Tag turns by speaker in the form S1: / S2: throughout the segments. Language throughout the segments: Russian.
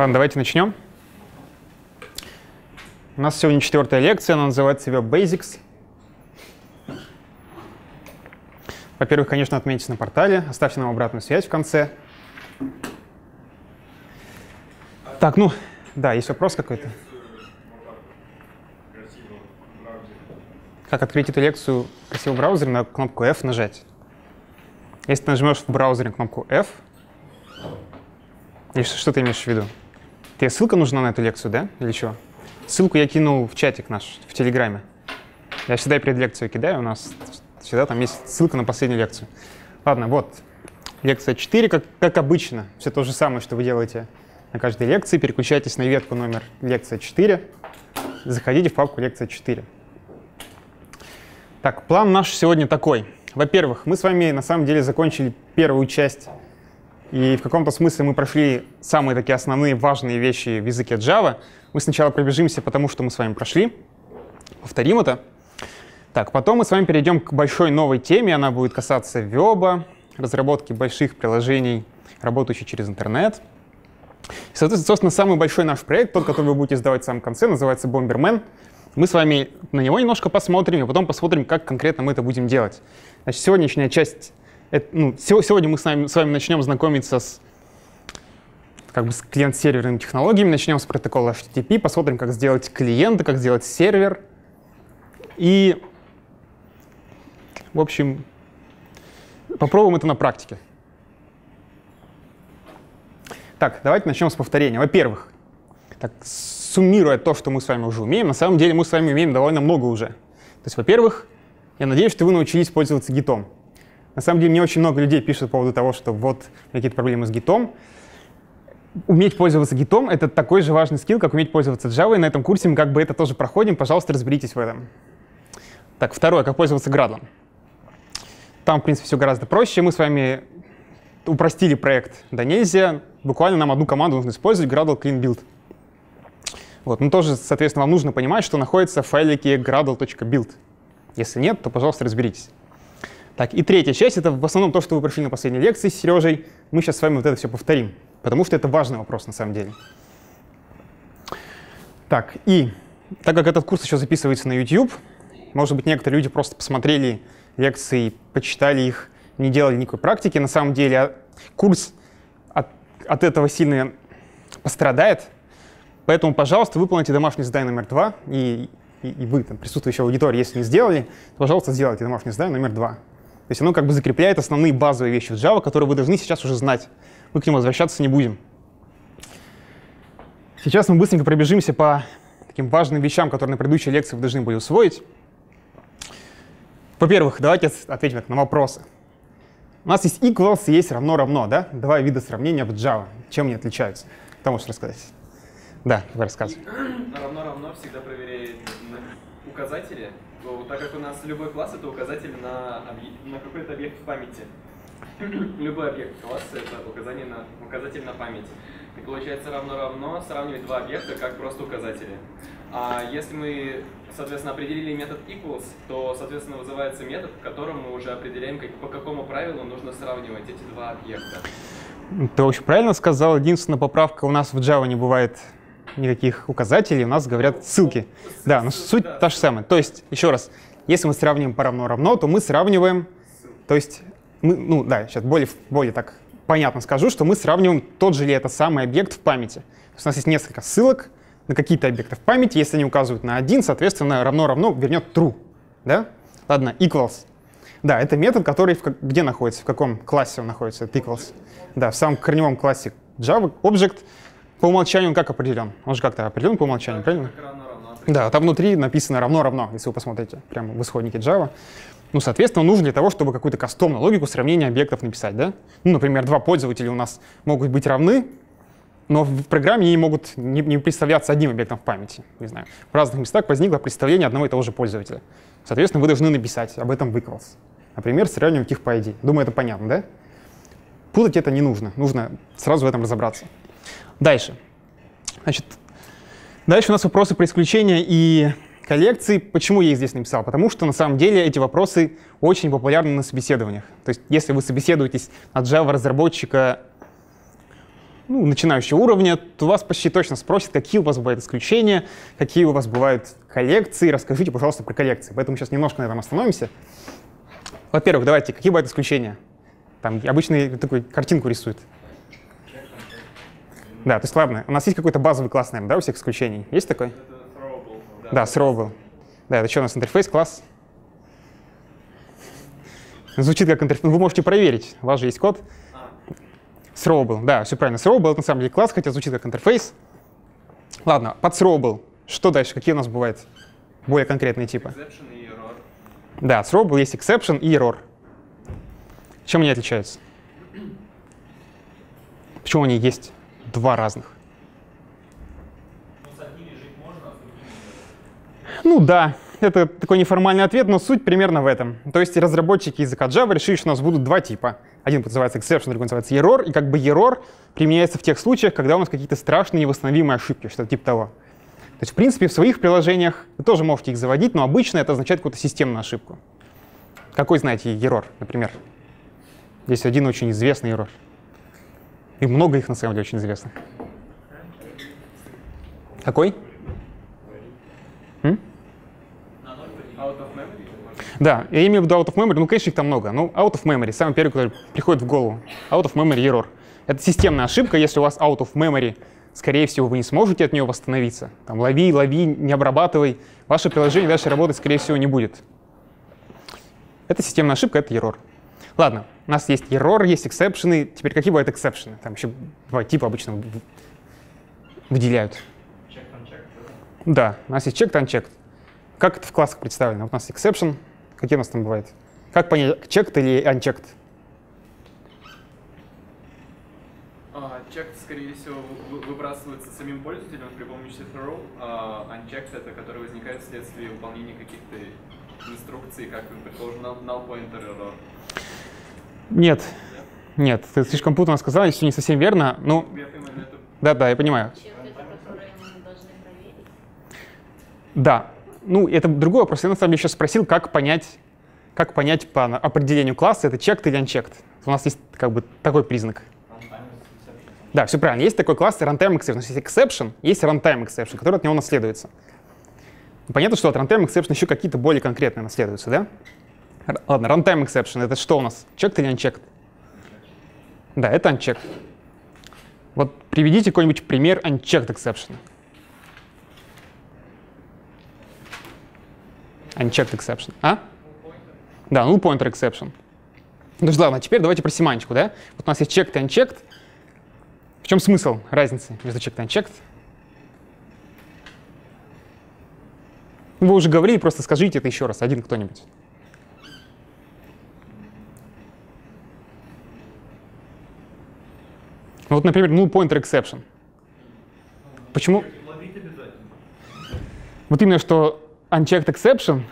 S1: Ладно, давайте начнем. У нас сегодня четвертая лекция, она называется Web Basics. Во-первых, конечно, отметьтесь на портале, оставьте нам обратную связь в конце. Так, ну, да, есть вопрос какой-то? Как открыть эту лекцию красиво в браузере, на кнопку F нажать. Если ты нажмешь в браузере кнопку F, или что, что ты имеешь в виду? Тебе ссылка нужна на эту лекцию, да? Или что? Ссылку я кинул в чатик наш, в Телеграме. Я всегда перед лекцией кидаю, у нас всегда там есть ссылка на последнюю лекцию. Ладно, вот. Лекция 4, как, как обычно. Все то же самое, что вы делаете на каждой лекции. Переключайтесь на ветку номер лекция 4. Заходите в папку лекция 4. Так, план наш сегодня такой. Во-первых, мы с вами на самом деле закончили первую часть и в каком-то смысле мы прошли самые такие основные важные вещи в языке Java. Мы сначала пробежимся потому, что мы с вами прошли. Повторим это. Так, потом мы с вами перейдем к большой новой теме. Она будет касаться веба, разработки больших приложений, работающих через интернет. И, соответственно, самый большой наш проект, тот, который вы будете сдавать в самом конце, называется Bomberman. Мы с вами на него немножко посмотрим, и потом посмотрим, как конкретно мы это будем делать. Значит, сегодняшняя часть это, ну, сегодня мы с вами, с вами начнем знакомиться с, как бы с клиент-серверными технологиями, начнем с протокола HTTP, посмотрим, как сделать клиенты, как сделать сервер. И, в общем, попробуем это на практике. Так, давайте начнем с повторения. Во-первых, так, суммируя то, что мы с вами уже умеем, на самом деле мы с вами умеем довольно много уже. То есть, во-первых, я надеюсь, что вы научились пользоваться гитом. На самом деле, мне очень много людей пишут по поводу того, что вот какие-то проблемы с гитом. Уметь пользоваться гитом — это такой же важный скилл, как уметь пользоваться Java, и на этом курсе мы как бы это тоже проходим. Пожалуйста, разберитесь в этом. Так, второе, как пользоваться Gradle. Там, в принципе, все гораздо проще. Мы с вами упростили проект до нельзя. Буквально нам одну команду нужно использовать — Gradle Clean Build. Вот. Ну, тоже, соответственно, вам нужно понимать, что находится в файлике gradle.build. Если нет, то, пожалуйста, разберитесь. Так, и третья часть — это в основном то, что вы прошли на последней лекции с Сережей. Мы сейчас с вами вот это все повторим, потому что это важный вопрос на самом деле. Так, и так как этот курс еще записывается на YouTube, может быть, некоторые люди просто посмотрели лекции, почитали их, не делали никакой практики. На самом деле а курс от, от этого сильно пострадает. Поэтому, пожалуйста, выполните домашнее задание номер два. И, и, и вы, там, присутствующие в аудитории, если не сделали, то, пожалуйста, сделайте домашнее задание номер два. То есть оно как бы закрепляет основные базовые вещи в Java, которые вы должны сейчас уже знать. Мы к ним возвращаться не будем. Сейчас мы быстренько пробежимся по таким важным вещам, которые на предыдущей лекции вы должны были усвоить. Во-первых, давайте ответим на вопросы. У нас есть equals и есть равно-равно, да? Два вида сравнения в Java. Чем они отличаются? Кто может рассказать? Да, вы рассказывай.
S2: Равно-равно всегда проверяет указатели, то, так как у нас любой класс это указатель на, на какой-то объект в памяти. любой объект класса это указание на, указатель на память. И получается равно-равно сравнивать два объекта как просто указатели. А если мы, соответственно, определили метод equals, то, соответственно, вызывается метод, в котором мы уже определяем, как, по какому правилу нужно сравнивать эти два объекта.
S1: Ты очень правильно сказал. Единственная поправка у нас в Java не бывает никаких указателей, у нас говорят ссылки. Да, но суть та же самая. То есть, еще раз, если мы сравниваем по равно-равно, то мы сравниваем, то есть, мы, ну да, сейчас более, более так понятно скажу, что мы сравниваем тот же ли это самый объект в памяти. То есть у нас есть несколько ссылок на какие-то объекты в памяти, если они указывают на один, соответственно, равно-равно вернет true. Да? Ладно, equals. Да, это метод, который в, где находится, в каком классе он находится, это equals. Да, в самом корневом классе Java Object — по умолчанию он как определен? Он же как-то определен по умолчанию, правильно? Да, там внутри написано равно-равно, если вы посмотрите прямо в исходнике Java. Ну, соответственно, нужно для того, чтобы какую-то кастомную логику сравнения объектов написать, да? Ну, например, два пользователя у нас могут быть равны, но в программе они могут не, представляться одним объектом в памяти. Не знаю. В разных местах возникло представление одного и того же пользователя. Соответственно, вы должны написать об этом в equals. Например, сравнивать их по ID. Думаю, это понятно, да? Путать это не нужно. Нужно сразу в этом разобраться. Дальше. Значит, дальше у нас вопросы про исключения и коллекции. Почему я их здесь написал? Потому что на самом деле эти вопросы очень популярны на собеседованиях. То есть если вы собеседуетесь от Java-разработчика ну, начинающего уровня, то вас почти точно спросят, какие у вас бывают исключения, какие у вас бывают коллекции. Расскажите, пожалуйста, про коллекции. Поэтому сейчас немножко на этом остановимся. Во-первых, давайте, какие бывают исключения? Там обычно такую картинку рисует. Да, то есть ладно, у нас есть какой-то базовый класс, наверное, да, у всех исключений? Есть такой?
S2: Это throwable.
S1: Да, throwable. Да, это что у нас интерфейс, класс? Звучит как интерфейс. Ну, вы можете проверить, у вас же есть код. Throwable, да, все правильно. Throwable — это на самом деле класс, хотя звучит как интерфейс. Ладно, под throwable. Что дальше? Какие у нас бывают более конкретные типы?
S2: exception и error.
S1: Да, throwable есть exception и error. Чем они отличаются? Почему они есть два разных? Ну да, это такой неформальный ответ, но суть примерно в этом. То есть разработчики языка Java решили, что у нас будут два типа. Один называется exception, другой называется error, и как бы error применяется в тех случаях, когда у нас какие-то страшные невосстановимые ошибки, что-то типа того. То есть, в принципе, в своих приложениях вы тоже можете их заводить, но обычно это означает какую-то системную ошибку. Какой знаете error, например? Есть один очень известный error. И много их, на самом деле, очень известных. Какой? М? Да, я имею в виду out of memory, ну, конечно, их там много. Ну, out of memory, самый первый, который приходит в голову. Out of memory error. Это системная ошибка, если у вас out of memory, скорее всего, вы не сможете от нее восстановиться. Там лови, лови, не обрабатывай. Ваше приложение дальше работать, скорее всего, не будет. Это системная ошибка, это error. Ладно, у нас есть error, есть exception. Теперь какие бывают exception? Там еще два типа обычно выделяют. Да, у нас есть checked, unchecked. Как это в классах представлено? Вот у нас exception. Какие у нас там бывают? Как понять, checked или unchecked?
S2: А, checked, скорее всего, вы- вы- выбрасывается самим пользователем при помощи throw, а unchecked это который возникает вследствие выполнения каких-то инструкций, как, предположим, null pointer error.
S1: Нет, нет, ты слишком путанно сказал, если не совсем верно. Ну,
S2: это
S1: да-да, я понимаю. Да, ну, это другой вопрос. Я на самом деле сейчас спросил, как понять, как понять по определению класса, это checked или unchecked. У нас есть как бы такой признак. Да, все правильно. Есть такой класс runtime exception. Есть exception, есть runtime exception, который от него наследуется. Понятно, что от runtime exception еще какие-то более конкретные наследуются, да? Ладно, runtime exception — это что у нас? Checked или unchecked? Да, это unchecked. Вот приведите какой-нибудь пример unchecked exception. Unchecked exception. А? Да, null pointer exception. Ну, то есть, ладно, теперь давайте про семантику, да? Вот у нас есть checked и unchecked. В чем смысл разницы между checked и unchecked? Ну, Вы уже говорили, просто скажите это еще раз, один кто-нибудь. Ну, Вот, например, null pointer exception. Почему? Вот именно что unchecked exception,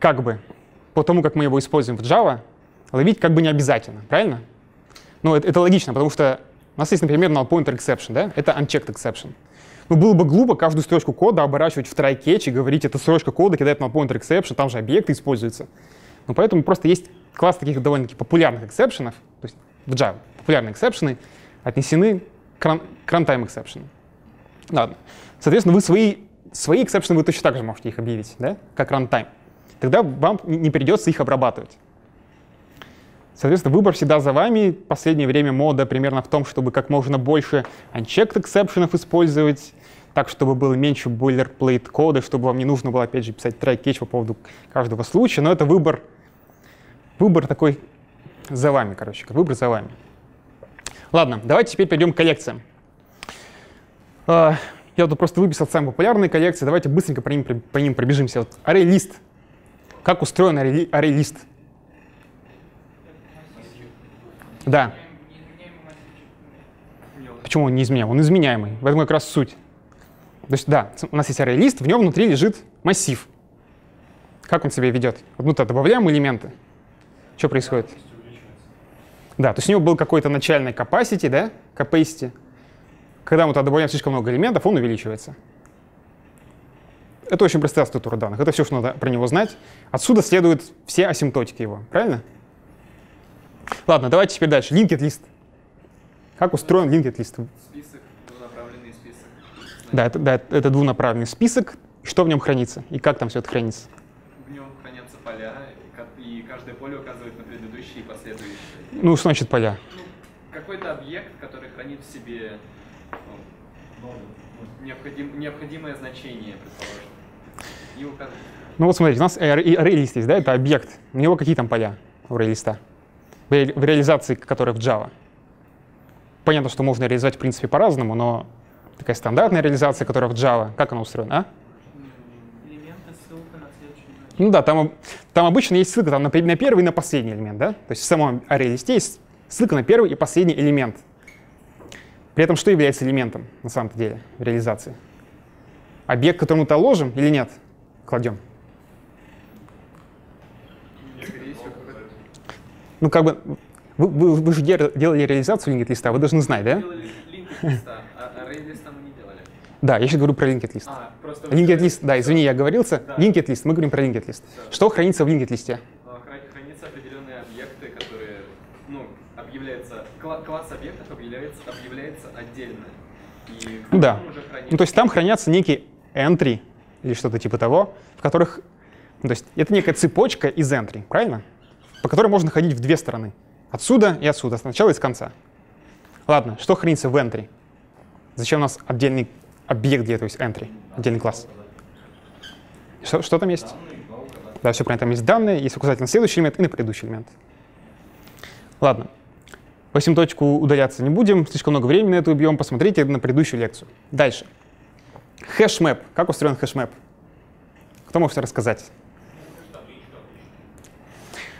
S1: как бы, по тому, как мы его используем в Java, ловить как бы не обязательно, правильно? Ну, это, это логично, потому что у нас есть, например, null pointer exception, да? Это unchecked exception. Ну, было бы глупо каждую строчку кода оборачивать в try catch и говорить, это строчка кода кидает null pointer exception, там же объекты используются. Ну, поэтому просто есть класс таких довольно-таки популярных exception ов, то есть в Java популярные exception ы отнесены к run- к runtime exception. Ладно. Соответственно, вы свои, свои exception ы вы точно так же можете их объявить, да, как runtime. Тогда вам не придется их обрабатывать. Соответственно, выбор всегда за вами. Последнее время мода примерно в том, чтобы как можно больше unchecked эксепшенов использовать, так, чтобы было меньше boilerplate кода, чтобы вам не нужно было, опять же, писать try catch по поводу каждого случая. Но это выбор, выбор такой за вами, короче, выбор за вами. Ладно, давайте теперь перейдем к коллекциям. А, Я тут просто выписал самые популярные коллекции. Давайте быстренько по ним, по ним пробежимся. Вот array-лист. Как устроен array- array-лист? Да. Почему он неизменяемый? Он изменяемый. В этом как раз суть. То есть, да, у нас есть array-лист, в нем внутри лежит массив. Как он себя ведет? Туда добавляем элементы. Что происходит? Да, то есть у него был какой-то начальный capacity, да, capacity. Когда мы туда добавляем слишком много элементов, он увеличивается. Это очень простая структура данных. Это все, что надо про него знать. Отсюда следуют все асимптотики его. Правильно? Ладно, давайте теперь дальше. Linked list. Как устроен linked list?
S2: Список, двунаправленный список.
S1: Да, это, да, это двунаправленный список. Что в нем хранится и как там все это хранится?
S2: В нем хранятся поля, и ка- и каждое поле указывает на предыдущие и последующие.
S1: Ну, что значит поля?
S2: Ну, какой-то объект, который хранит в себе ну, необходим- необходимое значение, предположим. И указывает.
S1: Ну вот смотрите, у нас array-лист есть, да, это объект. У него какие там поля у array-листа? В ре- в реализации, которая в Java. Понятно, что можно реализовать в принципе по-разному, но такая стандартная реализация, которая в Java, как она устроена, а?
S3: Элементы, ссылка на следующий значение.
S1: Ну да, там, там обычно есть ссылка там, на, на первый и на последний элемент, да? То есть в самом array-листе есть ссылка на первый и последний элемент. При этом что является элементом на самом-то деле в реализации? Объект, который мы-то ложим или нет? Кладем. Ну как бы вы, вы- вы же делали реализацию linked листа, вы должны знать, да?
S2: Делали линк листа, а array листа мы не делали.
S1: Да, я сейчас говорю про linked лист.
S2: А, просто...
S1: Linked лист, да, извини, я оговорился.
S2: Да.
S1: Linked лист, мы говорим про linked лист. Что хранится в linked листе?
S2: А, хра- Хранятся определенные объекты, которые, ну, объявляются, кла- класс объектов объявляется, объявляется отдельно. И
S1: да. Ну, то есть там хранятся некие entry или что-то типа того, в которых, ну, то есть это некая цепочка из entry, правильно? По которой можно ходить в две стороны. Отсюда и отсюда, с начала и с конца. Ладно, что хранится в entry? Зачем у нас отдельный объект для этого есть entry, отдельный класс? Что, что там есть? Да, все правильно, там есть данные, есть указатель на следующий элемент и на предыдущий элемент. Ладно. По точку удаляться не будем, слишком много времени на это убьем. Посмотрите на предыдущую лекцию. Дальше. HashMap. Как устроен HashMap? Кто может рассказать?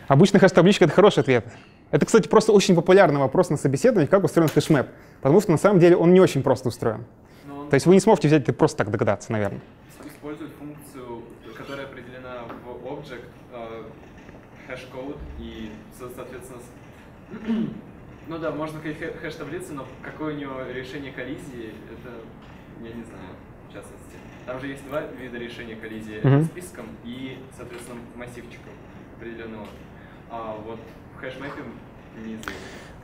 S1: Обычно хэш-табличка — это хороший ответ. Это, кстати, просто очень популярный вопрос на собеседовании, как устроен HashMap. Потому что на самом деле он не очень просто устроен. То есть вы не сможете взять это просто так догадаться, наверное.
S2: использует функцию, которая определена в object, hash-code и, со- соответственно, ну да, можно сказать хэ- хэш-таблицы, но какое у него решение коллизии, это я не знаю, в частности. Там же есть два вида решения коллизии,
S1: Мгм.
S2: списком и, соответственно, массивчиком определенного. А вот в хэшмэпе неизвестно.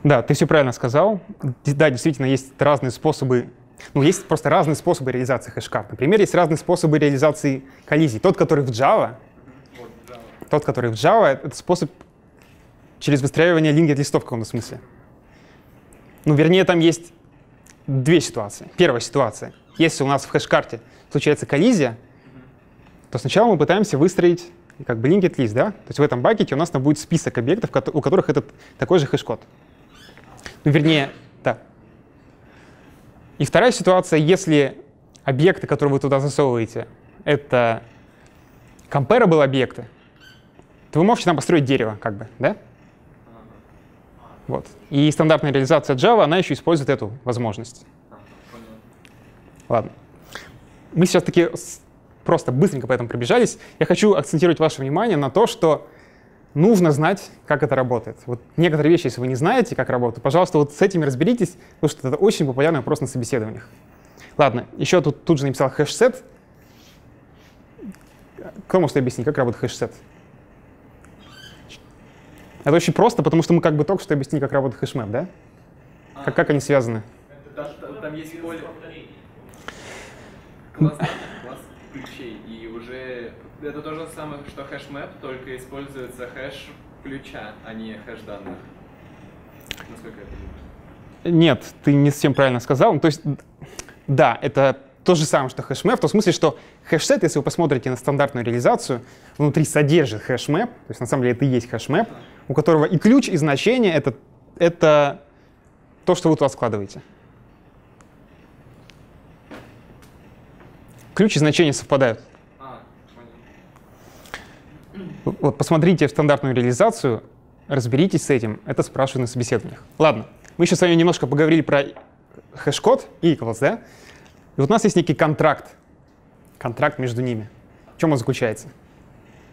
S1: Да, ты все правильно сказал. Да, действительно, есть разные способы, ну, есть просто разные способы реализации хэшкарт. Например, есть разные способы реализации коллизий. Тот, который в Java, тот, который в Java, это способ через выстраивание linked list ов в каком-то смысле. Ну, вернее, там есть две ситуации. Первая ситуация. Если у нас в хэш-карте случается коллизия, то сначала мы пытаемся выстроить как бы linked list, да? То есть в этом бакете у нас там будет список объектов, у которых этот такой же хэш-код. Ну, вернее. И вторая ситуация, если объекты, которые вы туда засовываете, это comparable объекты, то вы можете там построить дерево, как бы, да? Вот. И стандартная реализация Java, она еще использует эту возможность. Ладно. Мы сейчас таки просто быстренько по этому пробежались. Я хочу акцентировать ваше внимание на то, что нужно знать, как это работает. Вот некоторые вещи, если вы не знаете, как работают, пожалуйста, вот с этими разберитесь, потому что это очень популярный вопрос на собеседованиях. Ладно, еще тут, тут же написал HashSet. Кто может объяснить, как работает HashSet? Это очень просто, потому что мы как бы только что объяснили, как работает HashMap, да?
S2: А,
S1: Как, как они связаны?
S2: Там, там- там есть поле. Класс, класс ключей. И уже это то же самое, что HashMap, только используется хэш ключа, а не хэш данных. Насколько я понимаю.
S1: Нет, ты не совсем правильно сказал. Ну, то есть, да, это то же самое, что HashMap, в том смысле, что HashSet, если вы посмотрите на стандартную реализацию, внутри содержит HashMap, то есть на самом деле это и есть HashMap, у которого и ключ, и значение — это, это то, что вы туда складываете. Ключ и значение совпадают. Вот посмотрите в стандартную реализацию, разберитесь с этим. Это спрашивают на собеседованиях. Ладно, мы еще с вами немножко поговорили про хэш-код и equals, да? И вот у нас есть некий контракт. Контракт между ними. В чем он заключается?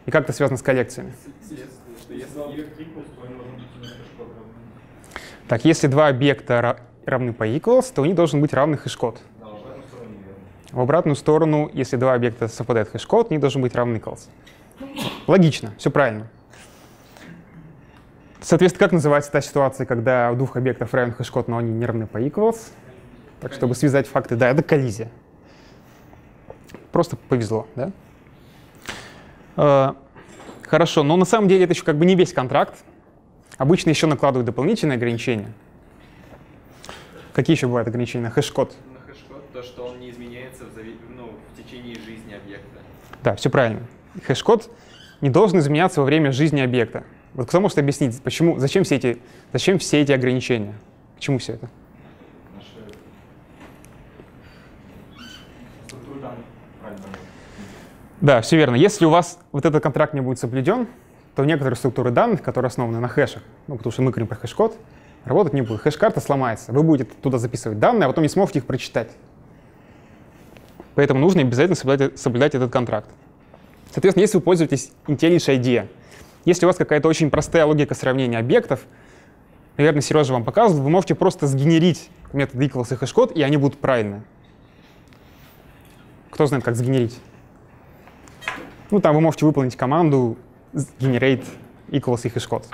S1: И как это связано с коллекциями? Так, если два объекта ра- равны по equals, то у них должен быть равный хэш-код. В обратную сторону, если два объекта совпадают хэш-код, у них должен быть равный equals. Логично, все правильно. Соответственно, как называется та ситуация, когда у двух объектов равен хэш-код, но они не равны по equals? Так, чтобы связать факты, да, это коллизия. Просто повезло, да? Э, Хорошо, но на самом деле это еще как бы не весь контракт. Обычно еще накладывают дополнительные ограничения. Какие еще бывают ограничения? Хэш-код.
S2: На хэш-код то, что он не изменяется в, зави- ну, в течение жизни объекта.
S1: Да, все правильно. Хэш-код не должен изменяться во время жизни объекта. Вот кто может объяснить, почему, зачем все эти, зачем все эти ограничения? К чему все это? Да, все верно. Если у вас вот этот контракт не будет соблюден, то некоторые структуры данных, которые основаны на хэшах, ну, потому что мы говорим про хэш-код, работать не будет. Хэш-карта сломается. Вы будете туда записывать данные, а потом не сможете их прочитать. Поэтому нужно обязательно соблюдать, соблюдать этот контракт. Соответственно, если вы пользуетесь IntelliJ IDEA, если у вас какая-то очень простая логика сравнения объектов, наверное, Сережа вам показывал, вы можете просто сгенерить метод equals и хэш-код, и они будут правильные. Кто знает, как сгенерить? Ну, там вы можете выполнить команду generate equals и. Вот.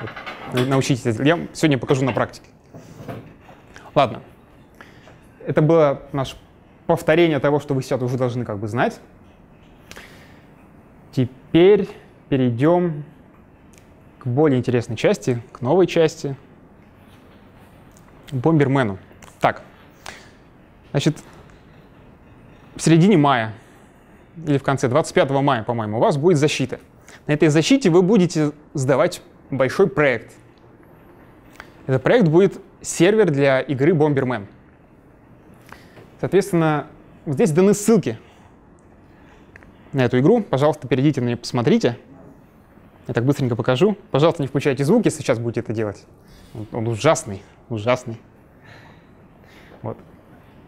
S1: Научитесь. Я сегодня покажу на практике. Ладно. Это было наше повторение того, что вы сейчас уже должны как бы знать. Теперь перейдем к более интересной части, к новой части, бомбермену. Так, значит, в середине мая или в конце 25 мая, по-моему, у вас будет защита. На этой защите вы будете сдавать большой проект. Этот проект будет сервер для игры Bomberman. Соответственно, здесь даны ссылки на эту игру. Пожалуйста, перейдите на нее, посмотрите. Я так быстренько покажу. Пожалуйста, не включайте звук, если сейчас будете это делать. Он, он ужасный, ужасный. Вот.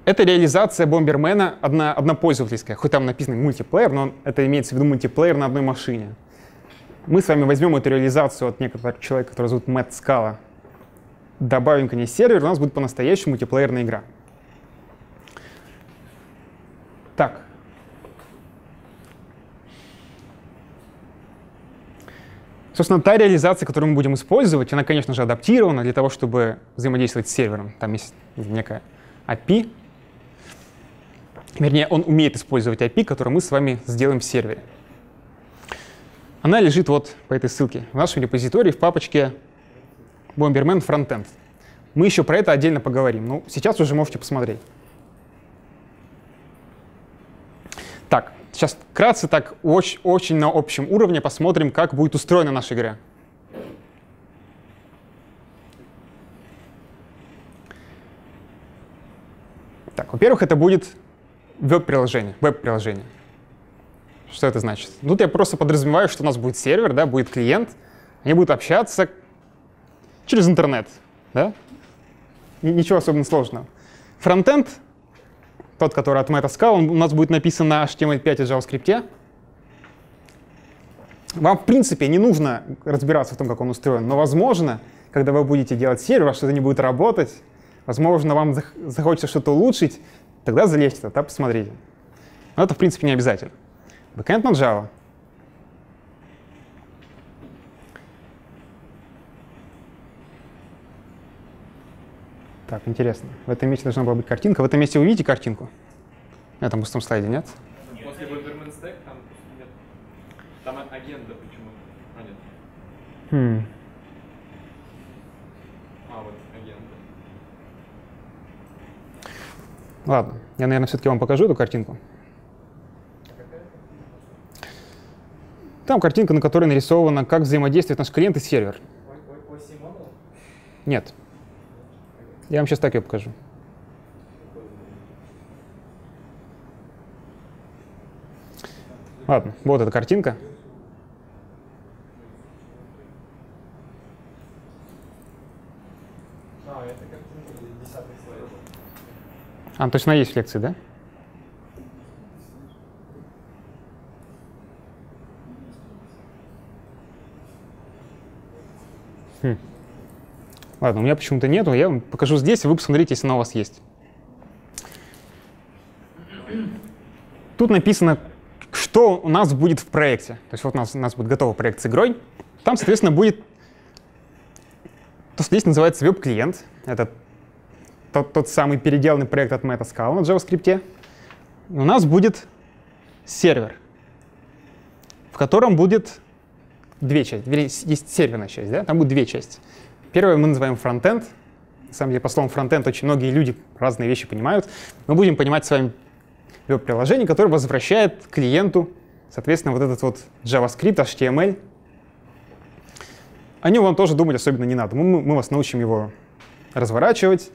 S1: Это реализация Бомбермена одна, однопользовательская. Хоть там написано мультиплеер, но это имеется в виду мультиплеер на одной машине. Мы с вами возьмем эту реализацию от некоторого человека, который зовут Мэтт Скала, добавим к ней сервер, у нас будет по-настоящему мультиплеерная игра. Так. Собственно, та реализация, которую мы будем использовать, она, конечно же, адаптирована для того, чтобы взаимодействовать с сервером. Там есть некая API. Вернее, он умеет использовать API, которую мы с вами сделаем в сервере. Она лежит вот по этой ссылке в нашем репозитории в папочке Bomberman Frontend. Мы еще про это отдельно поговорим. Ну, сейчас уже можете посмотреть. Так, сейчас вкратце так очень, очень на общем уровне посмотрим, как будет устроена наша игра. Так, во-первых, это будет веб-приложение, веб-приложение. Что это значит? Тут я просто подразумеваю, что у нас будет сервер, да, будет клиент, они будут общаться через интернет, да? Ничего особенно сложного. Фронтенд, тот, который от сказал, он у нас будет написан на HTML5 и JavaScript. Вам, в принципе, не нужно разбираться в том, как он устроен, но, возможно, когда вы будете делать сервер, а что-то не будет работать, возможно, вам зах- захочется что-то улучшить, тогда залезьте туда, посмотрите. Но это, в принципе, не обязательно. Backend на Java. Так, интересно. В этом месте должна была быть картинка. В этом месте вы видите картинку? На этом пустом слайде, нет?
S2: После Bomberman Stack там нет. Там а- агента почему-то. А, нет.
S1: Хм.
S2: А, вот агента.
S1: Ладно, я, наверное, все-таки вам покажу эту картинку. Там картинка, на которой нарисовано, как взаимодействует наш клиент и сервер. Нет. Я вам сейчас так ее покажу. Ладно, вот эта картинка.
S4: А, картинка.
S1: А, то есть она есть в лекции, да? Хм. Ладно, у меня почему-то нету. Я вам покажу здесь, и вы посмотрите, если она у вас есть. Тут написано, что у нас будет в проекте. То есть вот у нас, у нас будет готовый проект с игрой. Там, соответственно, будет то, что здесь называется веб-клиент. Это тот, тот самый переделанный проект от Мэтта Scala на JavaScript. У нас будет сервер, в котором будет две части. Есть серверная часть, да? Там будет две части. Первое мы называем фронтенд. На самом деле, по словам фронтенд очень многие люди разные вещи понимают. Мы будем понимать с вами веб-приложение, которое возвращает клиенту, соответственно, вот этот вот JavaScript, HTML. О нем вам тоже думать особенно не надо. Мы, мы вас научим его разворачивать,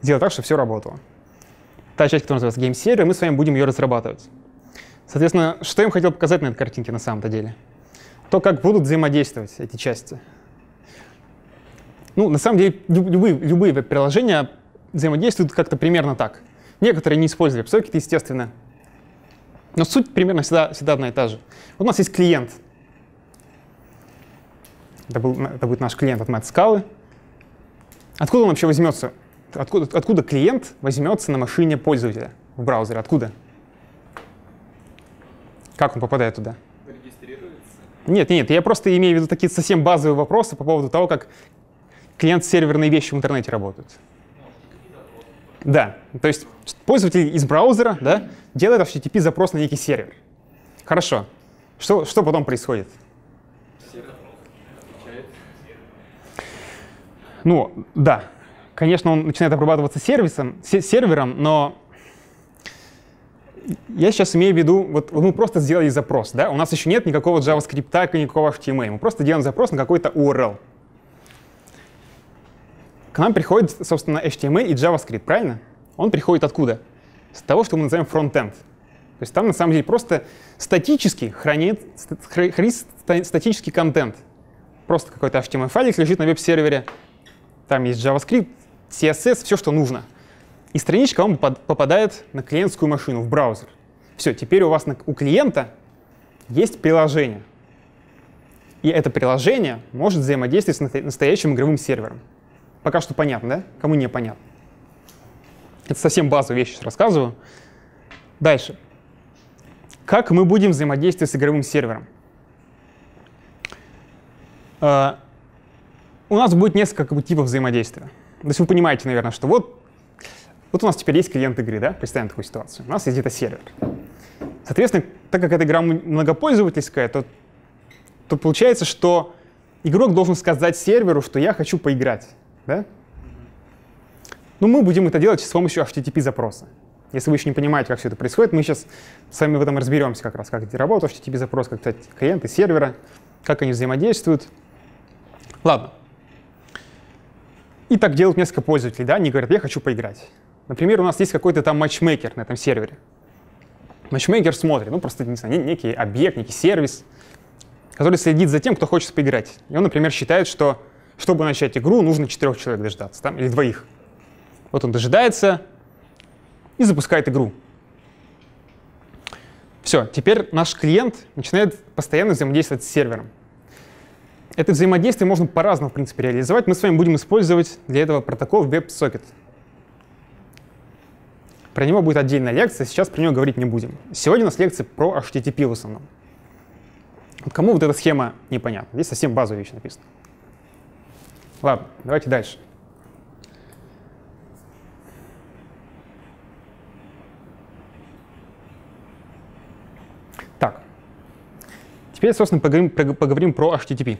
S1: сделать так, чтобы все работало. Та часть, которая называется Game Server, мы с вами будем ее разрабатывать. Соответственно, что я им хотел показать на этой картинке на самом-то деле? То, как будут взаимодействовать эти части. Ну, на самом деле, любые, любые веб-приложения взаимодействуют как-то примерно так. Некоторые не использовали WebSocket, естественно. Но суть примерно всегда, всегда одна и та же. Вот у нас есть клиент. Это, был, это будет наш клиент от MathScala. Откуда он вообще возьмется? Откуда, откуда клиент возьмется на машине пользователя в браузере? Откуда? Как он попадает туда?
S2: Регистрируется.
S1: Нет, нет, я просто имею в виду такие совсем базовые вопросы по поводу того, как клиент-серверные вещи в интернете работают. Да, то есть пользователь из браузера да, делает HTTP-запрос на некий сервер. Хорошо. Что, что потом происходит? Ну, да. Конечно, он начинает обрабатываться сервисом, се- сервером, но я сейчас имею в виду, вот мы просто сделали запрос, да, у нас еще нет никакого JavaScript никакого HTML, мы просто делаем запрос на какой-то URL. К нам приходит, собственно, HTML и JavaScript, правильно? Он приходит откуда? С того, что мы называем фронтенд. То есть там на самом деле просто статически хранит, хранит ста- статический контент. Просто какой-то HTML-файлик лежит на веб-сервере, там есть JavaScript, CSS, все, что нужно. И страничка вам попад- попадает на клиентскую машину, в браузер. Все, теперь у вас на- у клиента есть приложение. И это приложение может взаимодействовать с настоя- настоящим игровым сервером. Пока что понятно, да? Кому не понятно? Это совсем базовые вещи сейчас рассказываю. Дальше. Как мы будем взаимодействовать с игровым сервером? А, у нас будет несколько типов взаимодействия. То есть вы понимаете, наверное, что вот, вот у нас теперь есть клиент игры, да? Представим такую ситуацию. У нас есть где-то сервер. Соответственно, так как эта игра многопользовательская, то, то получается, что игрок должен сказать серверу, что я хочу поиграть. Да? Но мы будем это делать с помощью HTTP-запроса. Если вы еще не понимаете, как все это происходит, мы сейчас с вами в этом разберемся как раз, как это работает HTTP-запрос, как кстати, клиенты сервера, как они взаимодействуют. Ладно. И так делают несколько пользователей, да, они говорят, я хочу поиграть. Например, у нас есть какой-то там матчмейкер на этом сервере. Матчмейкер смотрит, ну просто, не знаю, не- некий объект, некий сервис, который следит за тем, кто хочет поиграть. И он, например, считает, что чтобы начать игру, нужно четырех человек дождаться, там, или двоих. Вот он дожидается и запускает игру. Все, теперь наш клиент начинает постоянно взаимодействовать с сервером. Это взаимодействие можно по-разному, в принципе, реализовать. Мы с вами будем использовать для этого протокол WebSocket. Про него будет отдельная лекция, сейчас про него говорить не будем. Сегодня у нас лекция про HTTP в основном. Кому вот эта схема непонятна? Здесь совсем базовая вещь написана. Ладно, давайте дальше. Так. Теперь, собственно, поговорим, поговорим про HTTP.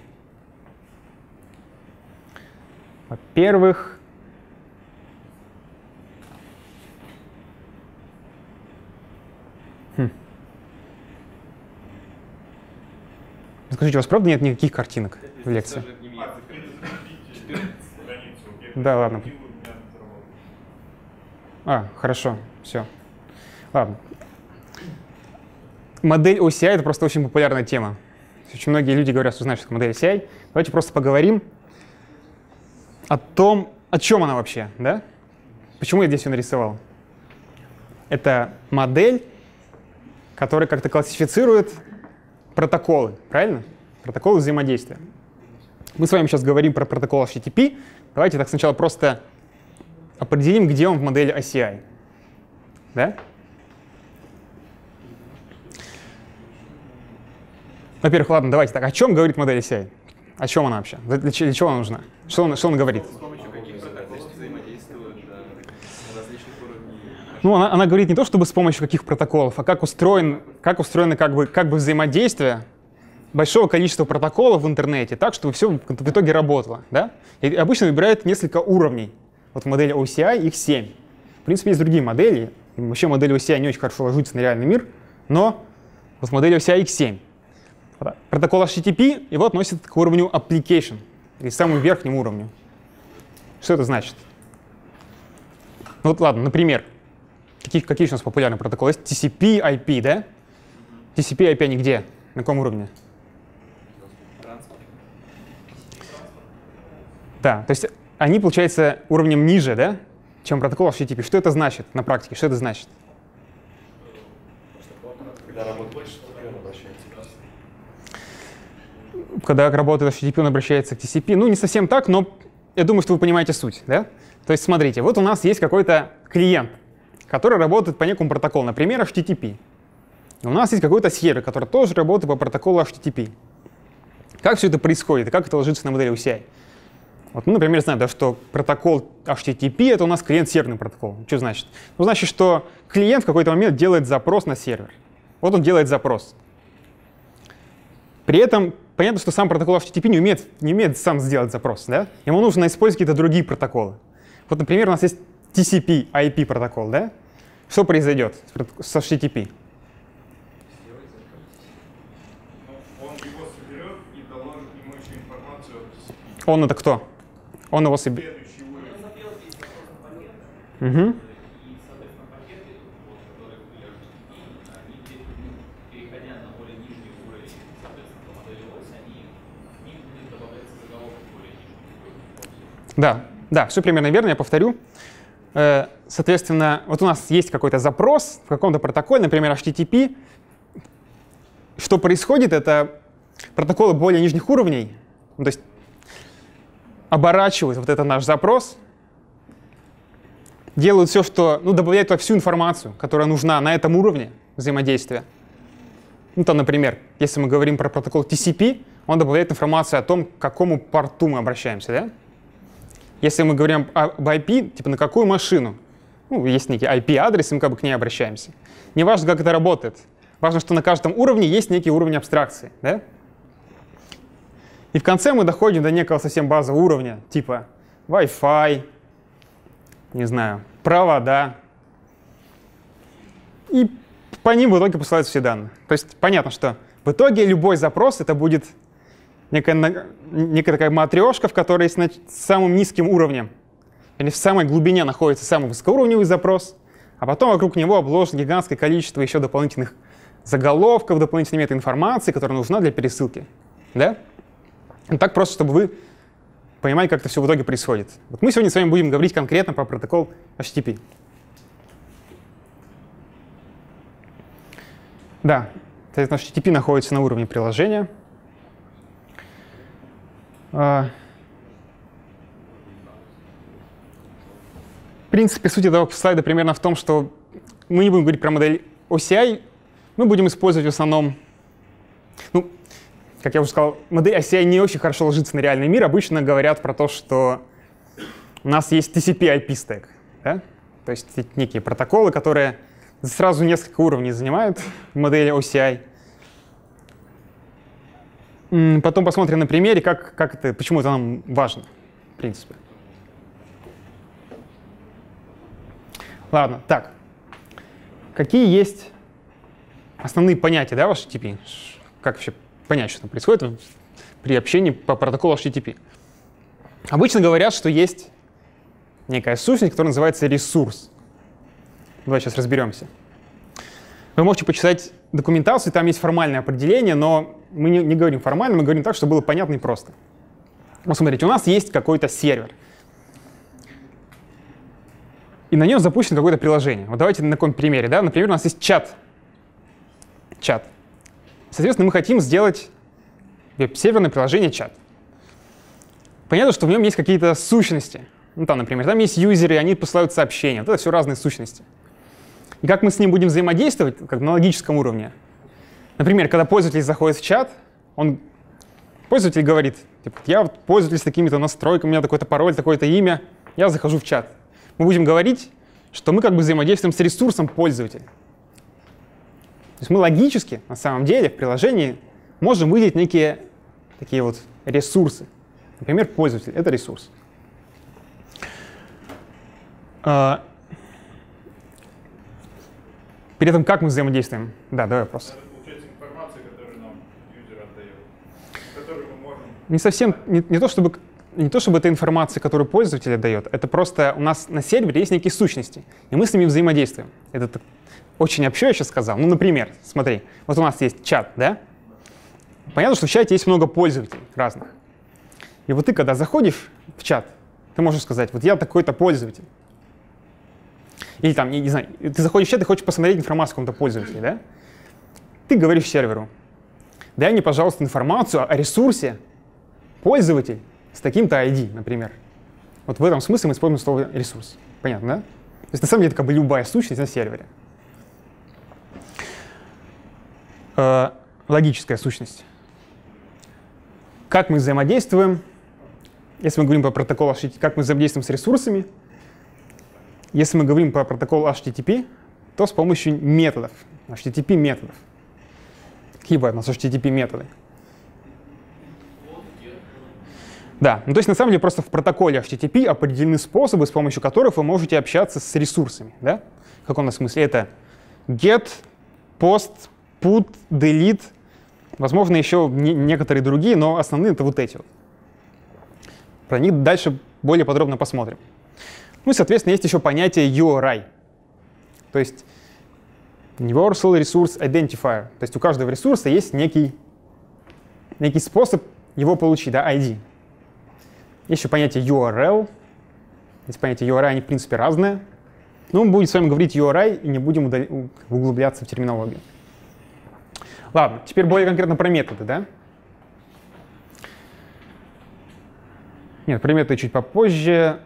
S1: Во-первых, хм. Скажите, у вас правда нет никаких картинок в лекции? Да, ладно. А, хорошо, все. Ладно. Модель OCI — это просто очень популярная тема. Очень многие люди говорят, что такое модель OCI. Давайте просто поговорим о том, о чем она вообще, да? Почему я здесь ее нарисовал? Это модель, которая как-то классифицирует протоколы, правильно? Протоколы взаимодействия. Мы с вами сейчас говорим про протокол HTTP. Давайте так сначала просто определим, где он в модели OCI. Да? Во-первых, ладно, давайте так. О чем говорит модель OCI? О чем она вообще? Для, для чего она нужна? Что он, что он говорит? Ну, она, она говорит не то, чтобы с помощью каких протоколов, а как устроен, как устроено как бы, как бы взаимодействие большого количества протоколов в интернете, так, чтобы все в итоге работало. Да? И обычно выбирают несколько уровней. Вот в модели OCI их 7. В принципе, есть другие модели. И вообще модель OCI не очень хорошо ложится на реальный мир, но вот в модели OCI их 7. Протокол HTTP его относят к уровню application, или самому верхнему уровню. Что это значит? Ну вот ладно, например, какие, какие у нас популярные протоколы? Есть TCP, IP, да? TCP, IP они где? На каком уровне? Да, то есть они, получается, уровнем ниже, да, чем протокол HTTP. Что это значит на практике? Что это значит?
S4: Когда работает HTTP, он обращается к
S1: TCP. Ну, не совсем так, но я думаю, что вы понимаете суть, да? То есть смотрите, вот у нас есть какой-то клиент, который работает по некому протоколу, например, HTTP. У нас есть какой-то сервер, который тоже работает по протоколу HTTP. Как все это происходит и как это ложится на модели UCI? Вот мы, например, знаем, да, что протокол HTTP — это у нас клиент-серверный протокол. Что значит? Ну, значит, что клиент в какой-то момент делает запрос на сервер. Вот он делает запрос. При этом понятно, что сам протокол HTTP не умеет, не умеет сам сделать запрос. Да? Ему нужно использовать какие-то другие протоколы. Вот, например, у нас есть TCP, IP протокол. Да? Что произойдет с HTTP?
S5: Он
S1: это кто? Он его
S5: уровень.
S1: Угу. Да, да, все примерно верно, я повторю. Э, Соответственно, вот у нас есть какой-то запрос в каком-то протоколе, например, HTTP. Что происходит, это протоколы более нижних уровней, то есть оборачивают вот этот наш запрос, делают все, что, ну, добавляют туда всю информацию, которая нужна на этом уровне взаимодействия. Ну, там, например, если мы говорим про протокол TCP, он добавляет информацию о том, к какому порту мы обращаемся, да? Если мы говорим об IP, типа на какую машину, ну, есть некий IP-адрес, и мы как бы к ней обращаемся. Не важно, как это работает. Важно, что на каждом уровне есть некий уровень абстракции. Да? И в конце мы доходим до некого совсем базового уровня, типа Wi-Fi, не знаю, провода. И по ним в итоге посылаются все данные. То есть понятно, что в итоге любой запрос это будет некая, некая такая матрешка, в которой на самым низким уровнем или в самой глубине находится самый высокоуровневый запрос, а потом вокруг него обложено гигантское количество еще дополнительных заголовков, дополнительной метаинформации, которая нужна для пересылки. Да? Ну, так просто, чтобы вы понимали, как это все в итоге происходит. Вот мы сегодня с вами будем говорить конкретно про протокол HTTP. Да, соответственно, HTTP находится на уровне приложения. А, В принципе, суть этого слайда примерно в том, что мы не будем говорить про модель OCI, мы будем использовать в основном, ну, как я уже сказал, модель OCI не очень хорошо ложится на реальный мир. Обычно говорят про то, что у нас есть TCP-IP стек, да? то есть некие протоколы, которые сразу несколько уровней занимают в модели OCI. Потом посмотрим на примере, как, как это, почему это нам важно, в принципе. Ладно, так. Какие есть основные понятия да, в HTTP? Как вообще понять, что там происходит при общении по протоколу HTTP? Обычно говорят, что есть некая сущность, которая называется ресурс. Давай сейчас разберемся. Вы можете почитать документацию, там есть формальное определение, но мы не, не говорим формально, мы говорим так, чтобы было понятно и просто. Вот смотрите, у нас есть какой-то сервер — и на нем запущено какое-то приложение. Вот давайте на каком примере. Да? Например, у нас есть чат. Чат. Соответственно, мы хотим сделать веб-серверное приложение чат. Понятно, что в нем есть какие-то сущности. Ну, там, например, там есть юзеры, они посылают сообщения. Вот это все разные сущности. И как мы с ним будем взаимодействовать, как на логическом уровне? Например, когда пользователь заходит в чат, он Пользователь говорит, типа, я вот пользователь с такими-то настройками, у меня такой-то пароль, такое-то имя, я захожу в чат. Мы будем говорить, что мы как бы взаимодействуем с ресурсом пользователя. То есть мы логически, на самом деле, в приложении можем выделить некие такие вот ресурсы. Например, пользователь — это ресурс. А, Перед этом как мы взаимодействуем? Да, давай вопрос.
S5: Это получается информация, которую нам юзер отдает, которую мы можем...
S1: Не совсем, не, не то чтобы не то чтобы это информация, которую пользователь дает, это просто у нас на сервере есть некие сущности, и мы с ними взаимодействуем. Это очень общо сказал. Ну, например, смотри, вот у нас есть чат, да? Понятно, что в чате есть много пользователей разных. И вот ты, когда заходишь в чат, ты можешь сказать, вот я такой-то пользователь. Или там, не, не знаю, ты заходишь в чат и хочешь посмотреть информацию о каком-то пользователе, да? Ты говоришь серверу, дай мне, пожалуйста, информацию о ресурсе пользователь с таким-то ID, например. Вот в этом смысле мы используем слово ресурс. Понятно, да? То есть на самом деле это как бы любая сущность на сервере. Э, логическая сущность. Как мы взаимодействуем? Если мы говорим про протокол HTTP, как мы взаимодействуем с ресурсами? Если мы говорим про протокол HTTP, то с помощью методов, HTTP методов. Какие бывают у нас HTTP методы? Да, ну то есть на самом деле просто в протоколе HTTP определены способы, с помощью которых вы можете общаться с ресурсами. Да? В каком смысле? Это get, post, put, delete, возможно, еще не, некоторые другие, но основные это вот эти. Про них дальше более подробно посмотрим. Ну и, соответственно, есть еще понятие URI. То есть Universal Resource Identifier. То есть у каждого ресурса есть некий, некий способ его получить, да, ID. Есть еще понятие URL. Есть понятие URI, они, в принципе, разные. Но мы будем с вами говорить URI и не будем углубляться в терминологию. Ладно, теперь более конкретно про методы, да? Нет, про методы чуть попозже.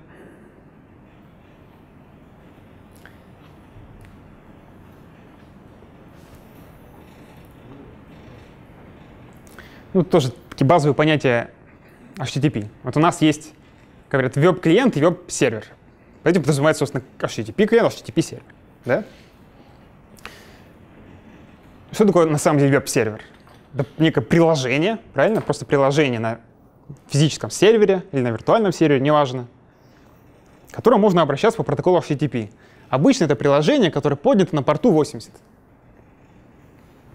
S1: Ну, тоже такие базовые понятия HTTP. Вот у нас есть, говорят, веб-клиент и веб-сервер. Этим подразумевается, собственно, HTTP-клиент, HTTP-сервер. Да? Что такое на самом деле веб-сервер? Это некое приложение, правильно? Просто приложение на физическом сервере или на виртуальном сервере, неважно, к которому можно обращаться по протоколу HTTP. Обычно это приложение, которое поднято на порту 80.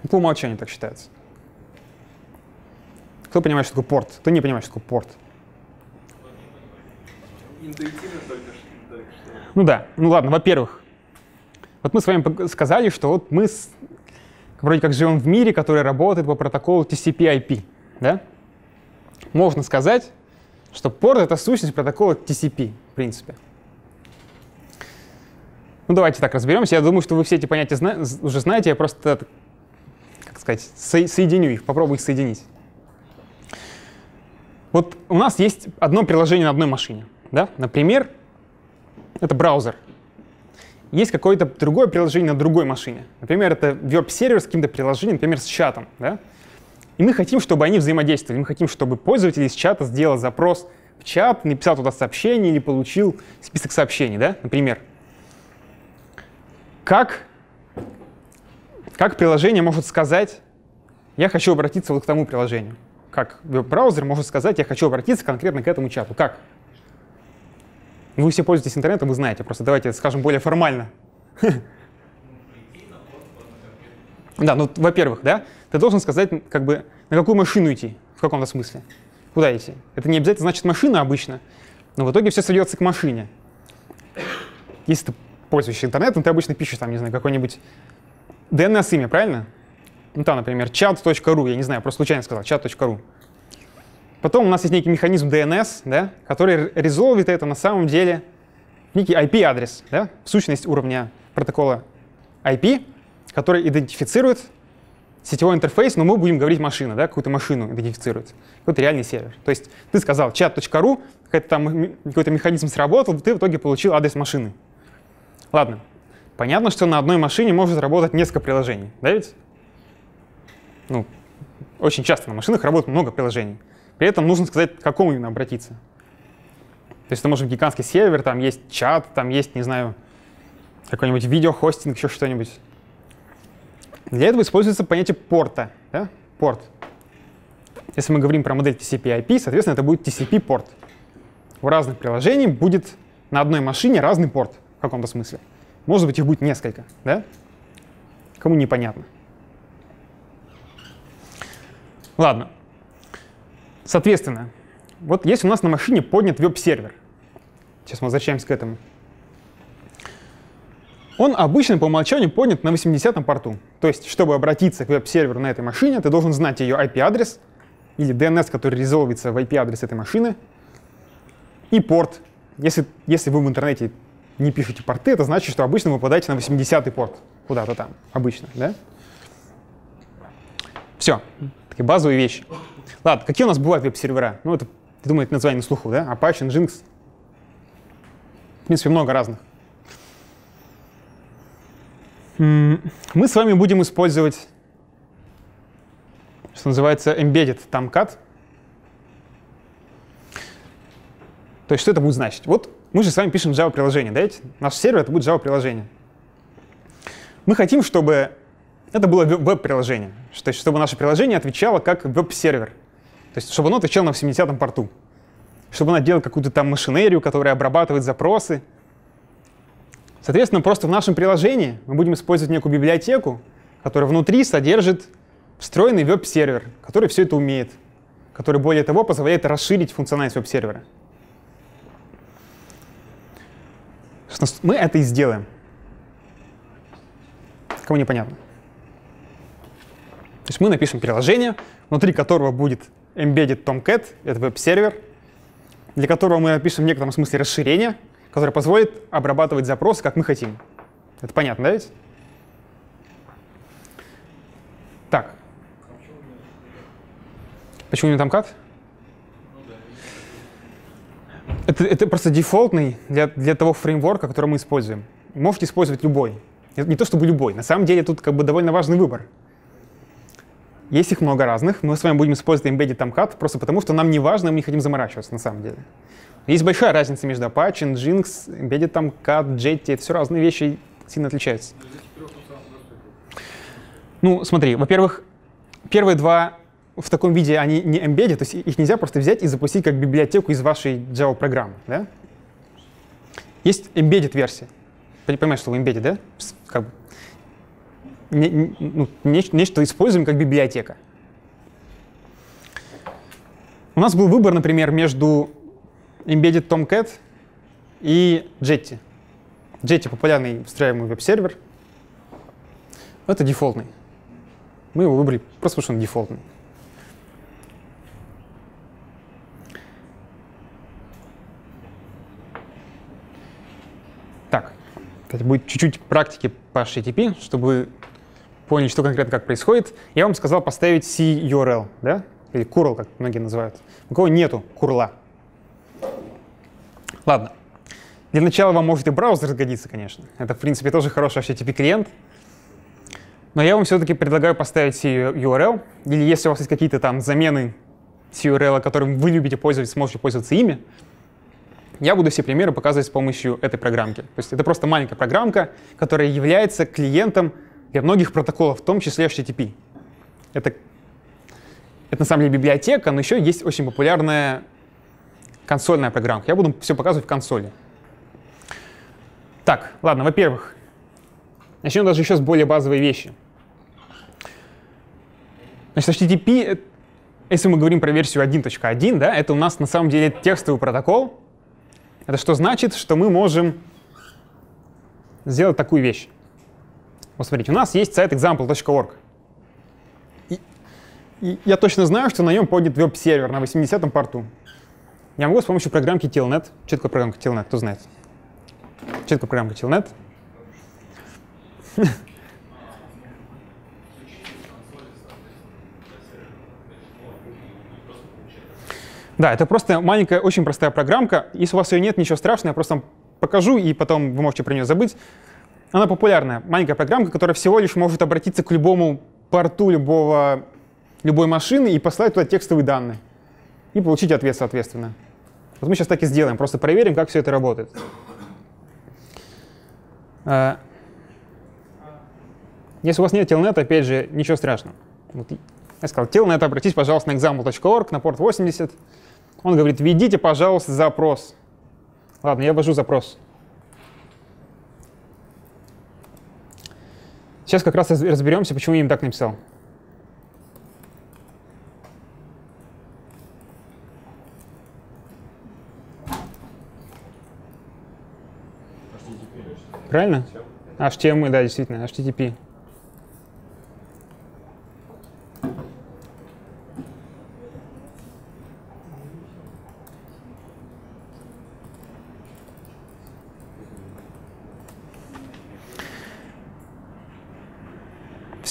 S1: По умолчанию так считается. Кто понимает, что такое порт? Кто не понимает, что такое порт?
S2: Интуитивно только что. только что.
S1: Ну да, ну ладно, во-первых, вот мы с вами сказали, что вот мы с- вроде как живем в мире, который работает по протоколу TCP/IP, да? Можно сказать, что порт — это сущность протокола TCP, в принципе. Ну давайте так разберемся. Я думаю, что вы все эти понятия зна- уже знаете, я просто, как сказать, со- соединю их, попробую их соединить. Вот у нас есть одно приложение на одной машине. Да? Например, это браузер. Есть какое-то другое приложение на другой машине. Например, это веб-сервер с каким-то приложением, например, с чатом. Да? И мы хотим, чтобы они взаимодействовали. Мы хотим, чтобы пользователь из чата сделал запрос в чат, написал туда сообщение или получил список сообщений, да? например. Как, как приложение может сказать, я хочу обратиться вот к тому приложению? Как веб-браузер может сказать, я хочу обратиться конкретно к этому чату? Как? Вы все пользуетесь интернетом, вы знаете. Просто давайте скажем более формально. Да, ну, во-первых, да, ты должен сказать, как бы, на какую машину идти, в каком-то смысле. Куда идти? Это не обязательно значит машина обычно, но в итоге все сведется к машине. Если ты пользуешься интернетом, ты обычно пишешь там, не знаю, какой-нибудь DNS-имя, правильно? Ну там, например, chat.ru, я не знаю, просто случайно сказал, chat.ru. Потом у нас есть некий механизм DNS, да, который резолвит это на самом деле некий IP-адрес, да, сущность уровня протокола IP, который идентифицирует сетевой интерфейс, но мы будем говорить машина, да, какую-то машину идентифицирует, какой-то реальный сервер. То есть ты сказал chat.ru, какой-то там механизм сработал, ты в итоге получил адрес машины. Ладно, понятно, что на одной машине может работать несколько приложений, да ведь? Ну, очень часто на машинах работает много приложений. При этом нужно сказать, к какому именно обратиться. То есть это может быть гигантский сервер, там есть чат, там есть, не знаю, какой-нибудь видеохостинг, еще что-нибудь. Для этого используется понятие порта. Да? Порт. Если мы говорим про модель TCP-IP, соответственно, это будет TCP-порт. У разных приложений будет на одной машине разный порт в каком-то смысле. Может быть, их будет несколько. Да? Кому непонятно. Ладно. Соответственно, вот если у нас на машине поднят веб-сервер, сейчас мы возвращаемся к этому, он обычно по умолчанию поднят на 80-м порту. То есть, чтобы обратиться к веб-серверу на этой машине, ты должен знать ее IP-адрес или DNS, который резолвится в IP-адрес этой машины, и порт. Если, если вы в интернете не пишете порты, это значит, что обычно вы попадаете на 80-й порт куда-то там, обычно, да? Все, такие базовые вещи. Ладно, какие у нас бывают веб-сервера? Ну, это, думаю, это название на слуху, да? Apache, Nginx. В принципе, много разных. Мы с вами будем использовать, что называется, embedded tomcat. То есть что это будет значить? Вот мы же с вами пишем Java-приложение, да? Ведь? Наш сервер — это будет Java-приложение. Мы хотим, чтобы это было веб-приложение, то есть чтобы наше приложение отвечало как веб-сервер. То есть чтобы оно отвечало на 80-м порту. Чтобы оно делало какую-то там машинерию, которая обрабатывает запросы, Соответственно, просто в нашем приложении мы будем использовать некую библиотеку, которая внутри содержит встроенный веб-сервер, который все это умеет, который, более того, позволяет расширить функциональность веб-сервера. Мы это и сделаем. Кому непонятно? То есть мы напишем приложение, внутри которого будет embedded Tomcat, это веб-сервер, для которого мы напишем в некотором смысле расширение, который позволит обрабатывать запросы, как мы хотим. Это понятно, да ведь? Так. Почему не кат? Это, это просто дефолтный для, для того фреймворка, который мы используем. Можете использовать любой. Не то чтобы любой. На самом деле тут как бы довольно важный выбор. Есть их много разных. Мы с вами будем использовать embedded Tomcat просто потому, что нам не важно, мы не хотим заморачиваться на самом деле. Есть большая разница между Apache, Nginx, Embedded Tomcat, Jetty. Это все разные вещи, сильно отличаются. Ну, смотри, во-первых, первые два в таком виде, они не embedded, то есть их нельзя просто взять и запустить как библиотеку из вашей Java-программы. Да? Есть embedded версия. Понимаешь, что вы embedded, да? Не, ну, нечто, нечто используем как библиотека. У нас был выбор, например, между Embedded Tomcat и Jetty. Jetty — популярный встраиваемый веб-сервер. Это дефолтный. Мы его выбрали просто потому, что он дефолтный. Так, кстати, будет чуть-чуть практики по HTTP, чтобы поняли, что конкретно как происходит. Я вам сказал поставить C-URL, да? Или curl, как многие называют. У кого нету курла. Ладно. Для начала вам может и браузер сгодиться, конечно. Это, в принципе, тоже хороший HTTP-клиент. Но я вам все-таки предлагаю поставить URL, или если у вас есть какие-то там замены URL, которым вы любите пользоваться, сможете пользоваться ими, я буду все примеры показывать с помощью этой программки. То есть это просто маленькая программка, которая является клиентом для многих протоколов, в том числе HTTP. Это, это на самом деле библиотека, но еще есть очень популярная консольная программка. Я буду все показывать в консоли. Так, ладно, во-первых, начнем даже еще с более базовой вещи. Значит, HTTP, если мы говорим про версию 1.1, да, это у нас на самом деле текстовый протокол. Это что значит? Что мы можем сделать такую вещь. Вот смотрите, у нас есть сайт example.org. И, и я точно знаю, что на нем поднят веб-сервер на 80-м порту. Я могу с помощью программки Telnet. Что такое программка Telnet? Кто знает? Что такое программка Telnet? Да, это просто маленькая, очень простая программка. Если у вас ее нет, ничего страшного, я просто вам покажу, и потом вы можете про нее забыть. Она популярная, маленькая программка, которая всего лишь может обратиться к любому порту любого, любой машины и послать туда текстовые данные. и получить ответ соответственно. Вот мы сейчас так и сделаем, просто проверим, как все это работает. А, Если у вас нет телнета, опять же, ничего страшного. Вот я сказал, телнет, обратитесь, пожалуйста, на example.org, на порт 80. Он говорит, введите, пожалуйста, запрос. Ладно, я ввожу запрос. Сейчас как раз раз- разберемся, почему я им так написал. Правильно? HTML, да, действительно, HTTP.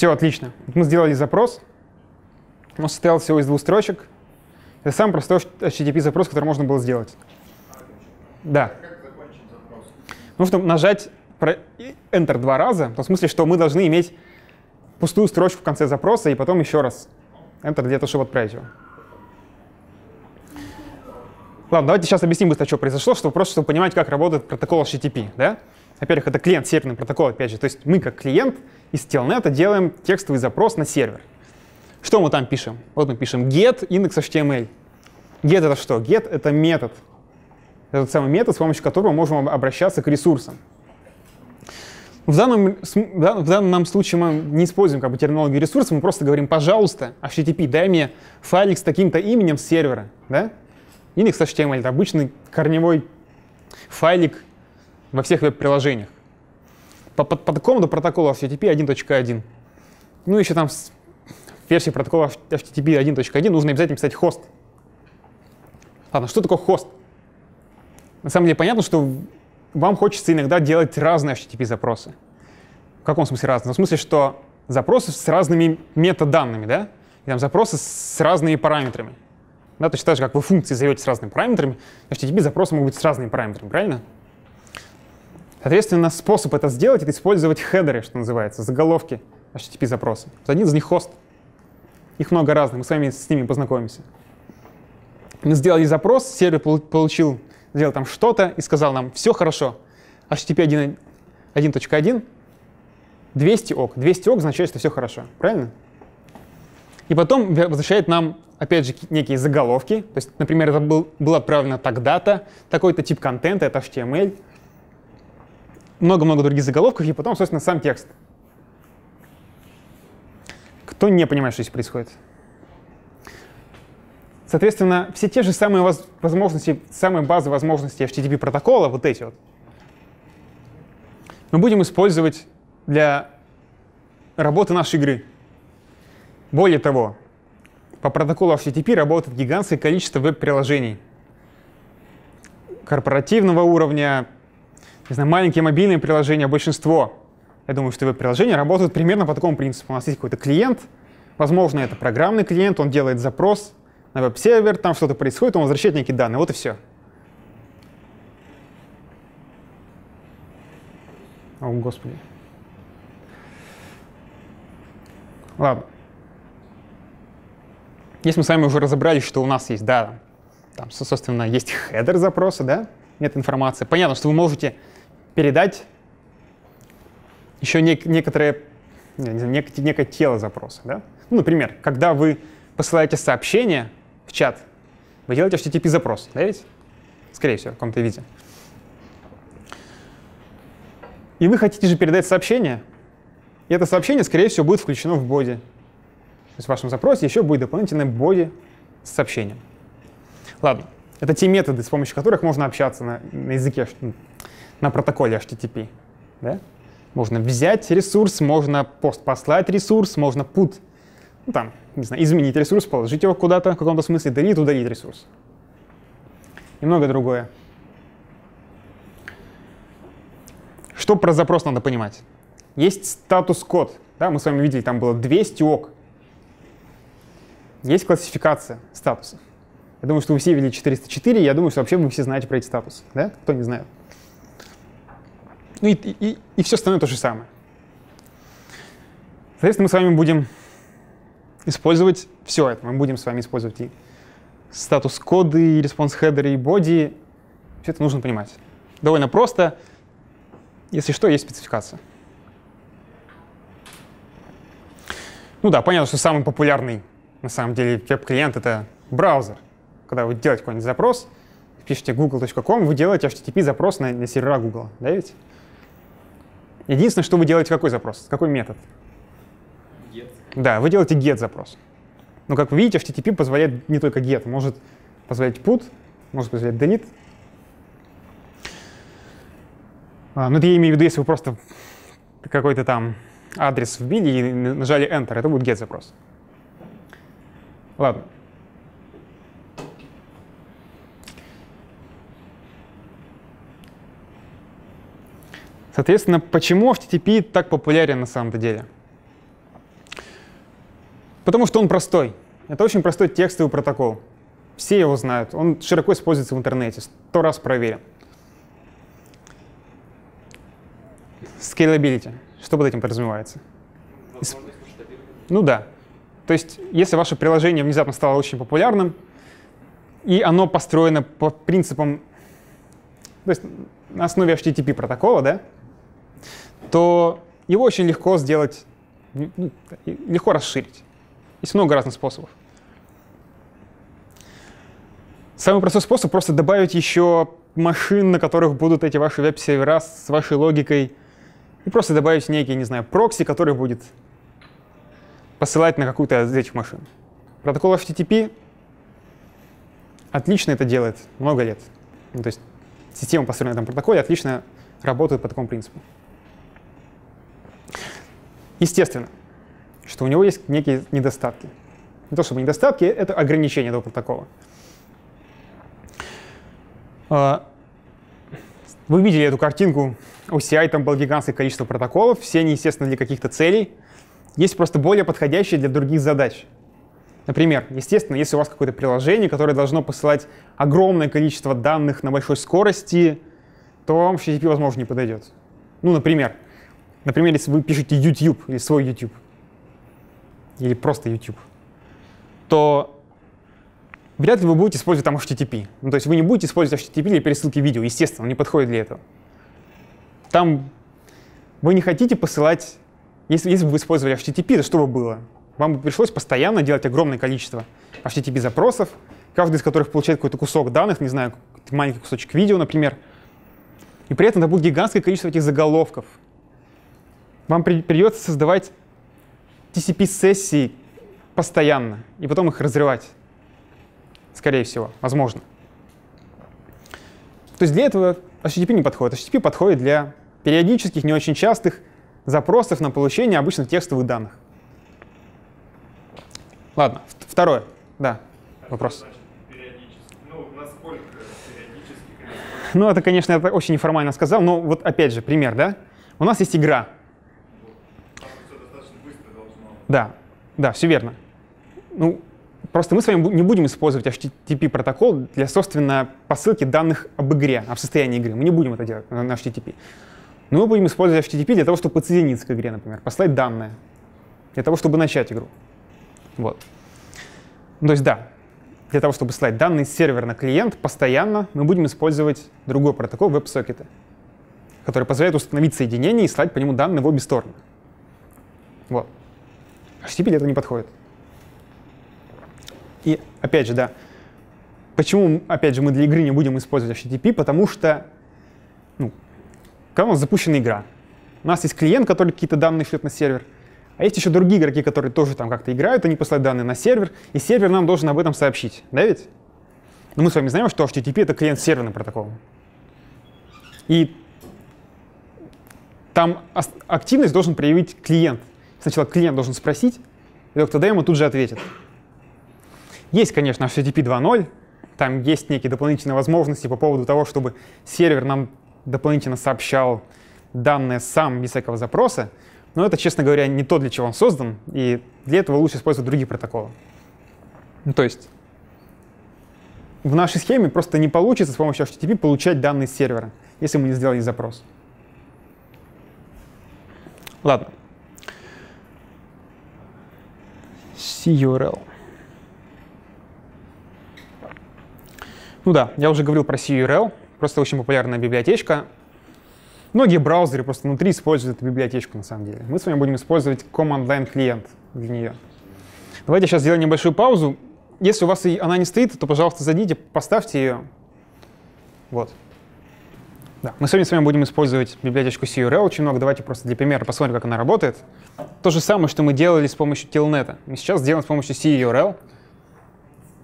S1: Все, отлично. Мы сделали запрос. Он состоял всего из двух строчек. Это самый простой HTTP запрос, который можно было сделать. Да.
S5: Запрос?
S1: Нужно нажать Enter два раза, в том смысле, что мы должны иметь пустую строчку в конце запроса и потом еще раз Enter для того, чтобы отправить его. Ладно, давайте сейчас объясним быстро, что произошло, чтобы просто чтобы понимать, как работает протокол HTTP. Да? Во-первых, это клиент-серверный протокол, опять же. То есть мы, как клиент из Telnet, делаем текстовый запрос на сервер. Что мы там пишем? Вот мы пишем get index.html. Get это что? Get — это метод. Это тот самый метод, с помощью которого мы можем об- обращаться к ресурсам. В данном, в данном случае мы не используем как бы, терминологию ресурса, мы просто говорим, пожалуйста, HTTP, дай мне файлик с таким-то именем сервера. Да? Index.html — это обычный корневой файлик во всех веб-приложениях. По, по, по такому протоколу HTTP 1.1. Ну, еще там в версии протокола HTTP 1.1 нужно обязательно писать хост. Ладно, что такое хост? На самом деле понятно, что вам хочется иногда делать разные HTTP-запросы. В каком смысле разные? Ну, В смысле, что запросы с разными метаданными, да? И там запросы с разными параметрами. Да, точно так же, как вы функции зовете с разными параметрами, HTTP-запросы могут быть с разными параметрами, правильно? Соответственно, способ это сделать — это использовать хедеры, что называется, заголовки HTTP-запроса. Один из них — хост. Их много разных, мы с вами с ними познакомимся. Мы сделали запрос, сервер пол- получил, сделал там что-то и сказал нам, все хорошо, HTTP 1 1.1, 200 ок. 200 ок означает, что все хорошо, правильно? И потом возвращает нам, опять же, ки- некие заголовки. То есть, например, это был, было отправлено тогда-то, такой-то тип контента, это HTML. Много-много других заголовков, и потом, собственно, сам текст. Кто не понимает, что здесь происходит? Соответственно, все те же самые воз- возможности, самые базы возможностей HTTP протокола, вот эти вот, мы будем использовать для работы нашей игры. Более того, по протоколу HTTP работает гигантское количество веб-приложений. Корпоративного уровня, не знаю, маленькие мобильные приложения, большинство, я думаю, что веб-приложения работают примерно по такому принципу. У нас есть какой-то клиент, возможно, это программный клиент, он делает запрос на веб-сервер, там что-то происходит, он возвращает некие данные, вот и все. О, Господи. Ладно. Если мы с вами уже разобрались, что у нас есть, да, там, со- собственно, есть хедер запроса, да, нет информации. Понятно, что вы можете передать еще нек- некоторое, нек- некое тело запроса, да. Ну, например, когда вы посылаете сообщение в чат, вы делаете HTTP-запрос, да ведь? Скорее всего, в каком-то виде. И вы хотите же передать сообщение, и это сообщение, скорее всего, будет включено в боди. То есть в вашем запросе еще будет дополнительное боди с сообщением. Ладно, это те методы, с помощью которых можно общаться на, на языке, на протоколе HTTP. Да? Можно взять ресурс, можно пост послать ресурс, можно put, ну, там, не знаю, изменить ресурс, положить его куда-то в каком-то смысле, delete, удалить ресурс. И многое другое. Что про запрос надо понимать? Есть статус-код. Да, мы с вами видели, там было 200 ок. Есть классификация статусов. Я думаю, что вы все видели 404, я думаю, что вообще вы все знаете про эти статусы. Да? Кто не знает? Ну и, и, и все остальное то же самое. Соответственно, мы с вами будем использовать все это. Мы будем с вами использовать и статус-коды, response header ы и body. Все это нужно понимать. Довольно просто. Если что, есть спецификация. Ну да, понятно, что самый популярный на самом деле веб-клиент — это браузер. Когда вы делаете какой-нибудь запрос, пишете google.com, вы делаете HTTP-запрос на, на сервера Google, да ведь? Единственное, что вы делаете, какой запрос, какой метод?
S2: Get.
S1: Да, вы делаете get-запрос. Но, как вы видите, HTTP позволяет не только get, может позволять put, может позволять delete. А, ну, это я имею в виду, если вы просто какой-то там адрес вбили и нажали Enter, это будет get-запрос. Ладно. Соответственно, почему HTTP так популярен на самом-то деле? Потому что он простой. Это очень простой текстовый протокол. Все его знают. Он широко используется в интернете. Сто раз проверен. Scalability. Что под этим подразумевается? Ну да. То есть, если ваше приложение внезапно стало очень популярным, и оно построено по принципам, то есть на основе HTTP протокола, да, то его очень легко сделать, ну, легко расширить. Есть много разных способов. Самый простой способ просто добавить еще машин, на которых будут эти ваши веб-сервера с вашей логикой, и просто добавить некий, не знаю, прокси, который будет посылать на какую-то из этих машин. Протокол HTTP отлично это делает много лет. Ну, то есть система, построенная на этом протоколе, отлично работает по такому принципу. Естественно, что у него есть некие недостатки. Не то чтобы недостатки, это ограничения этого протокола. А, Вы видели эту картинку OCI, там было гигантское количество протоколов, все они, естественно, для каких-то целей. Есть просто более подходящие для других задач. Например, естественно, если у вас какое-то приложение, которое должно посылать огромное количество данных на большой скорости, то вам HTTP, возможно, не подойдет. Ну, например, например, если вы пишете YouTube или свой YouTube, или просто YouTube, то вряд ли вы будете использовать там HTTP. Ну, то есть вы не будете использовать HTTP для пересылки видео, естественно, он не подходит для этого. Там вы не хотите посылать, если, если бы вы использовали HTTP, то что бы было? Вам бы пришлось постоянно делать огромное количество HTTP-запросов, каждый из которых получает какой-то кусок данных, не знаю, маленький кусочек видео, например. И при этом это будет гигантское количество этих заголовков. Вам при, придется создавать TCP-сессии постоянно, и потом их разрывать. Скорее всего, возможно. То есть для этого HTTP не подходит. HTTP подходит для периодических, не очень частых запросов на получение обычных текстовых данных. Ладно, второе. Да, вопрос.
S5: Ну,
S1: это, конечно, я очень неформально сказал, но вот опять же, пример, да? У нас есть игра.
S5: Там все достаточно быстро должно.
S1: Да, да, все верно. Ну, просто мы с вами не будем использовать HTTP протокол для, собственно, посылки данных об игре, об состоянии игры. Мы не будем это делать на HTTP. Но мы будем использовать HTTP для того, чтобы подсоединиться к игре, например, послать данные, для того, чтобы начать игру. Вот. То есть, да, для того, чтобы слать данные с сервера на клиент, постоянно мы будем использовать другой протокол WebSocket, который позволяет установить соединение и слать по нему данные в обе стороны. Вот. HTTP для этого не подходит. И опять же, да, почему, опять же, мы для игры не будем использовать HTTP? Потому что, ну, когда у нас запущена игра, у нас есть клиент, который какие-то данные шлет на сервер, а есть еще другие игроки, которые тоже там как-то играют, они посылают данные на сервер, и сервер нам должен об этом сообщить, да ведь? Но мы с вами знаем, что HTTP — это клиент с серверным протоколом. И там активность должен проявить клиент. Сначала клиент должен спросить, и тогда ему тут же ответят. Есть, конечно, HTTP 2.0, там есть некие дополнительные возможности по поводу того, чтобы сервер нам дополнительно сообщал данные сам без всякого запроса, но это, честно говоря, не то, для чего он создан, и для этого лучше использовать другие протоколы. Ну, то есть в нашей схеме просто не получится с помощью HTTP получать данные с сервера, если мы не сделали запрос. Ладно. CURL. Ну да, я уже говорил про CURL, просто очень популярная библиотечка. Многие браузеры просто внутри используют эту библиотечку на самом деле. Мы с вами будем использовать Command Line клиент для нее. Давайте сейчас сделаем небольшую паузу. Если у вас она не стоит, то, пожалуйста, зайдите, поставьте ее. Вот. Да, мы сегодня с вами будем использовать библиотечку CURL очень много. Давайте просто для примера посмотрим, как она работает. То же самое, что мы делали с помощью Telnet. Мы сейчас сделаем с помощью CURL.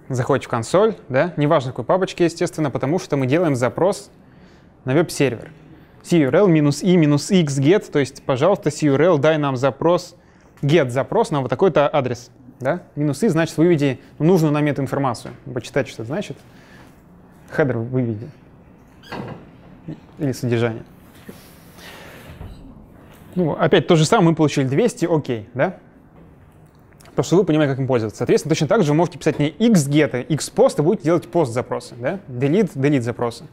S1: Заходите в консоль, да, неважно в какой папочке, естественно, потому что мы делаем запрос на веб-сервер. CURL минус i минус x get, то есть, пожалуйста, CURL, дай нам запрос, get запрос на вот такой-то адрес. Да? Минус i значит выведи нужную нам эту информацию. Почитайте, что это значит. Хедер выведи. Или содержание. Ну, опять то же самое, мы получили 200, окей, да? Что вы понимаете, как им пользоваться. Соответственно, точно так же вы можете писать не xget, xpost, а будете делать пост запросы, да? Delete, delete запросы.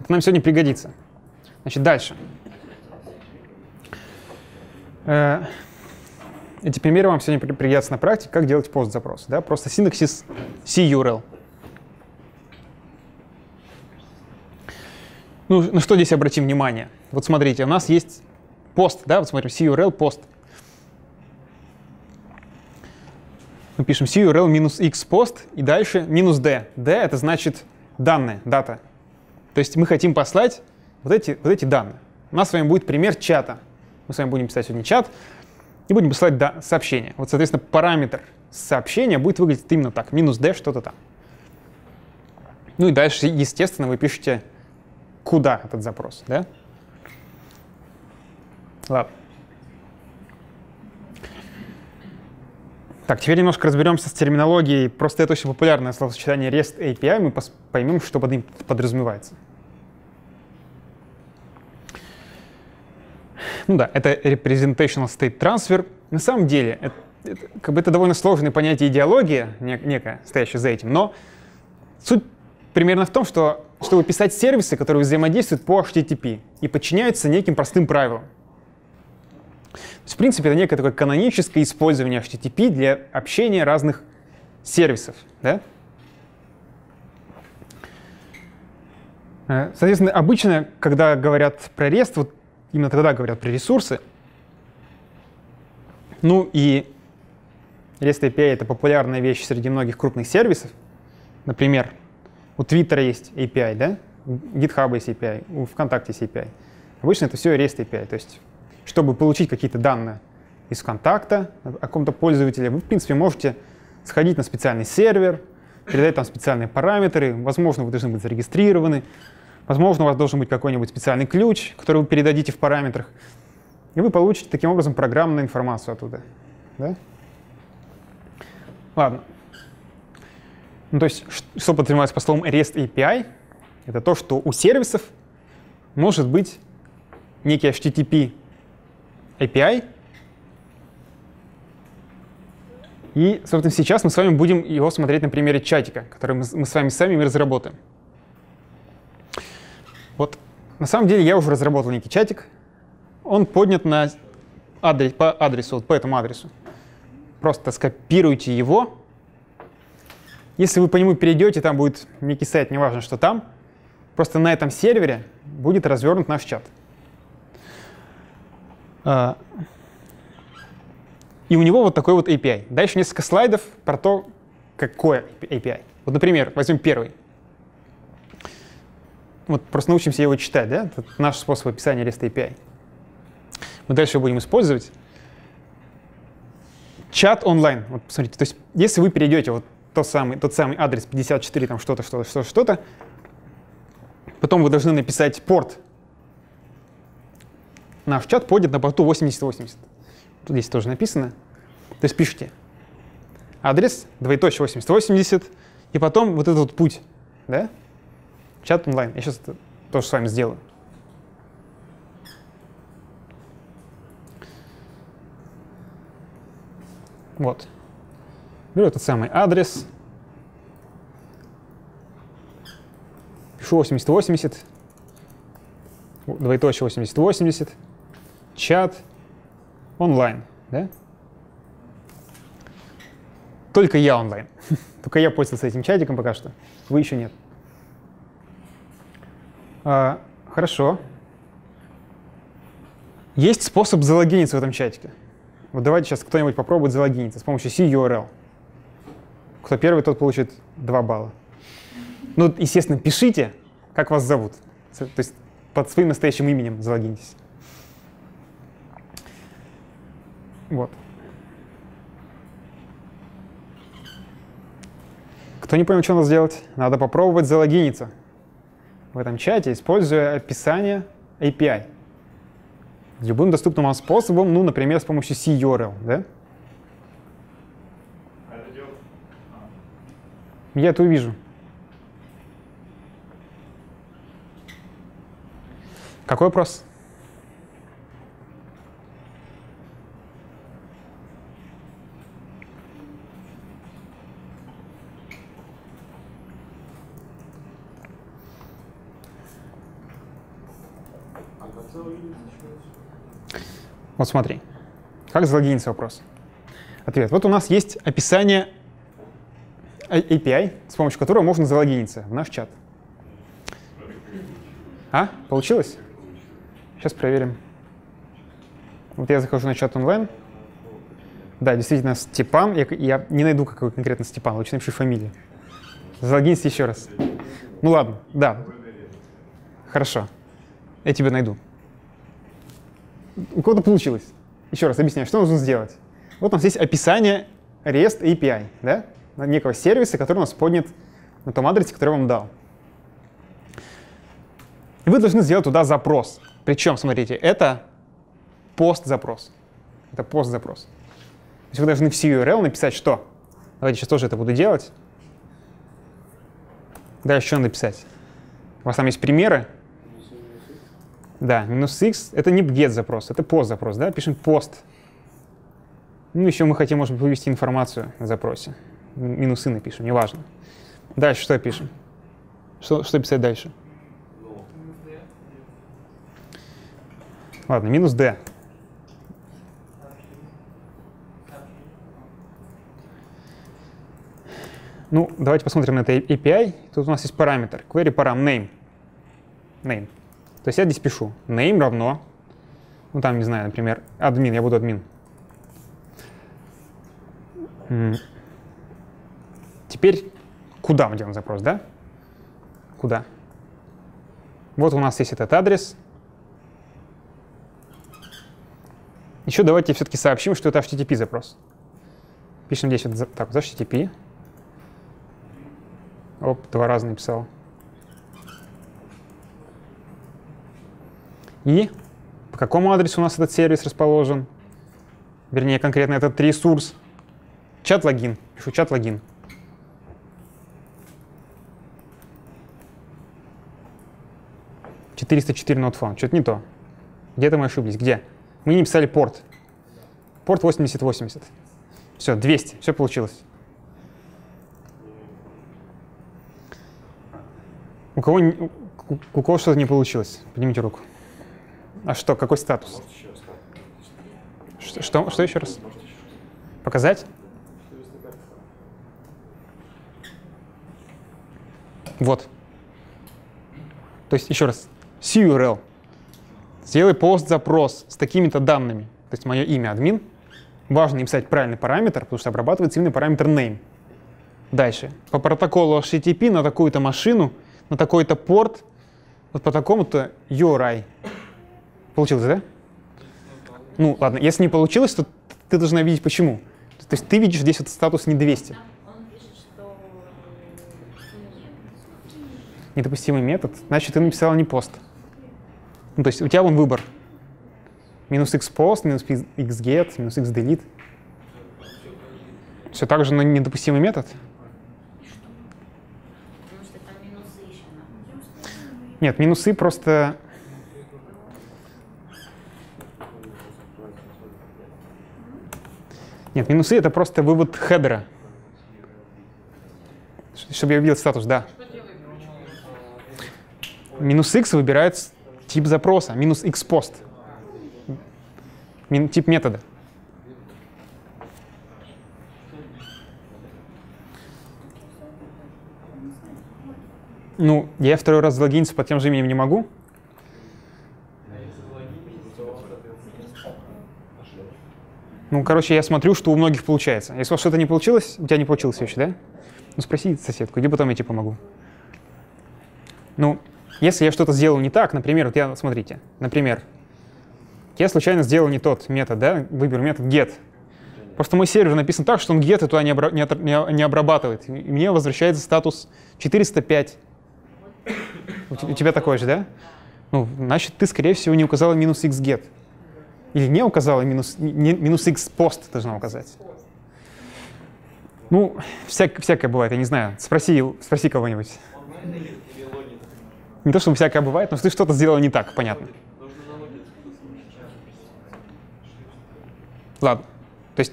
S1: Это нам сегодня пригодится. Значит, дальше. Э, эти примеры вам сегодня пригодятся на практике, как делать пост запросы. Да? Просто синтаксис CURL. Ну, на что здесь обратим внимание? Вот смотрите, у нас есть пост, да, вот смотрим, CURL пост. Мы пишем CURL минус x пост и дальше минус d. d это значит данные, дата. То есть мы хотим послать вот эти, вот эти данные. У нас с вами будет пример чата. Мы с вами будем писать сегодня чат и будем посылать да, сообщение. Вот, соответственно, параметр сообщения будет выглядеть именно так. Минус d что-то там. Ну и дальше, естественно, вы пишете, куда этот запрос. Да? Ладно. Так, теперь немножко разберемся с терминологией. Просто это очень популярное словосочетание REST API. Мы поймем, что под ним подразумевается. Ну да, это Representational State Transfer. На самом деле, это, это, как бы это довольно сложное понятие идеология, не, некая, стоящая за этим, но суть примерно в том, что чтобы писать сервисы, которые взаимодействуют по HTTP и подчиняются неким простым правилам. То есть, в принципе, это некое такое каноническое использование HTTP для общения разных сервисов. Да? Э, соответственно, обычно, когда говорят про REST, вот именно тогда говорят про ресурсы. Ну и REST API — это популярная вещь среди многих крупных сервисов. Например, у Twitter есть API, да? У GitHub есть API, у ВКонтакте есть API. Обычно это все REST API. То есть чтобы получить какие-то данные из контакта о каком-то пользователе, вы, в принципе, можете сходить на специальный сервер, передать там специальные параметры, возможно, вы должны быть зарегистрированы, возможно, у вас должен быть какой-нибудь специальный ключ, который вы передадите в параметрах, и вы получите таким образом программную информацию оттуда. Да? Ладно. Ну, то есть, что подразумевается по словам REST API, это то, что у сервисов может быть некий HTTP API. И, собственно, сейчас мы с вами будем его смотреть на примере чатика, который мы, с вами сами разработаем. Вот, на самом деле, я уже разработал некий чатик. Он поднят на адрес, по адресу, вот по этому адресу. Просто скопируйте его. Если вы по нему перейдете, там будет некий сайт, неважно, что там. Просто на этом сервере будет развернут наш чат. А, и у него вот такой вот API. Дальше несколько слайдов про то, какое API. Вот, например, возьмем первый. Вот просто научимся его читать, да? Это наш способ описания REST API. Мы дальше его будем использовать. Чат онлайн. Вот посмотрите, то есть если вы перейдете вот тот самый, тот самый адрес 54, там что-то, что-то, что-то, что-то, потом вы должны написать порт наш чат поднят на порту 8080. Тут здесь тоже написано. То есть пишите адрес, двоеточие 8080, и потом вот этот вот путь, да? Чат онлайн. Я сейчас это тоже с вами сделаю. Вот. Беру этот самый адрес. Пишу 8080. Двоеточие 8080 чат онлайн. Да? Только я онлайн. Только я пользовался этим чатиком пока что. Вы еще нет. А, хорошо. Есть способ залогиниться в этом чатике. Вот давайте сейчас кто-нибудь попробует залогиниться с помощью CURL. Кто первый, тот получит 2 балла. Ну, естественно, пишите, как вас зовут. То есть под своим настоящим именем залогиньтесь. Вот. Кто не понял, что надо сделать? Надо попробовать залогиниться в этом чате, используя описание API. Любым доступным вам способом, ну, например, с помощью CURL, да?
S5: А это делать?
S1: Я это увижу. Какой вопрос? Вот смотри, как залогиниться вопрос? Ответ. Вот у нас есть описание API, с помощью которого можно залогиниться в наш чат. А? Получилось? Сейчас проверим. Вот я захожу на чат онлайн. Да, действительно, Степан. Я, я не найду, какой конкретно Степан. Лучше напишу фамилию. Залогинься еще раз. Ну ладно, да. Хорошо. Я тебя найду. У кого-то получилось. Еще раз объясняю, что нужно сделать. Вот у нас есть описание REST API, да? Некого сервиса, который у нас поднят на том адресе, который я вам дал. И вы должны сделать туда запрос. Причем, смотрите, это пост-запрос. Это пост-запрос. То есть вы должны в CURL написать что? Давайте сейчас тоже это буду делать. Дальше что написать? У вас там есть примеры? Да, минус x — это не get запрос, это пост запрос, да? Пишем пост. Ну, еще мы хотим, может вывести информацию на запросе. Минусы напишем, неважно. Дальше что пишем? Что, что писать дальше? Ладно, минус d. Ну, давайте посмотрим на это API. Тут у нас есть параметр. Query param name. Name. То есть я здесь пишу name равно, ну там, не знаю, например, админ, я буду админ. Теперь куда мы делаем запрос, да? Куда? Вот у нас есть этот адрес. Еще давайте все-таки сообщим, что это HTTP запрос. Пишем здесь вот так, вот HTTP. Оп, два раза написал. И по какому адресу у нас этот сервис расположен? Вернее, конкретно этот ресурс. Чат-логин. Пишу чат-логин. Четыреста четыре нотфон. Что-то не то. Где-то мы ошиблись. Где? Мы не писали порт. Порт 8080. Все, 200. Все получилось. У кого, у, у кого что-то не получилось? Поднимите руку. А что, какой статус? Что, что, что еще раз? Показать? Вот. То есть, еще раз, CURL. Сделай пост-запрос с такими-то данными. То есть мое имя админ. Важно написать правильный параметр, потому что обрабатывается именно параметр name. Дальше. По протоколу HTTP на такую-то машину, на такой-то порт, вот по такому-то URI. Получилось, да? Ну, ладно, если не получилось, то ты должна видеть почему. То есть ты видишь здесь вот статус не 200.
S6: Там он пишет, что
S1: Недопустимый метод, значит, ты написала не пост. Ну, то есть у тебя вон выбор. Минус x пост, минус x get, минус x delete. Все так же, но недопустимый метод? Нет, минусы просто... Нет, минусы — это просто вывод хедера. Чтобы я увидел статус, да. Минус x выбирает с- тип запроса, минус x пост. Мин- тип метода. Ну, я второй раз залогиниться под тем же именем не могу. Ну, короче, я смотрю, что у многих получается. Если у вас что-то не получилось, у тебя не получилось еще, да? Ну, спроси соседку, иди потом я тебе помогу. Ну, если я что-то сделал не так, например, вот я, смотрите, например, я случайно сделал не тот метод, да, выберу метод get. Просто мой сервер написан так, что он get туда не, обра- не, не- не обрабатывает. И мне возвращается статус 405. У, у тебя такой же, да? Ну, значит, ты, скорее всего, не указала минус x get. Или не указала минус, не- минус x пост должна указать. Ну, всяк- всякое бывает, я не знаю. Спроси, спроси кого-нибудь. Не то, чтобы всякое бывает, но ты что-то сделал не так, понятно. Ладно. То есть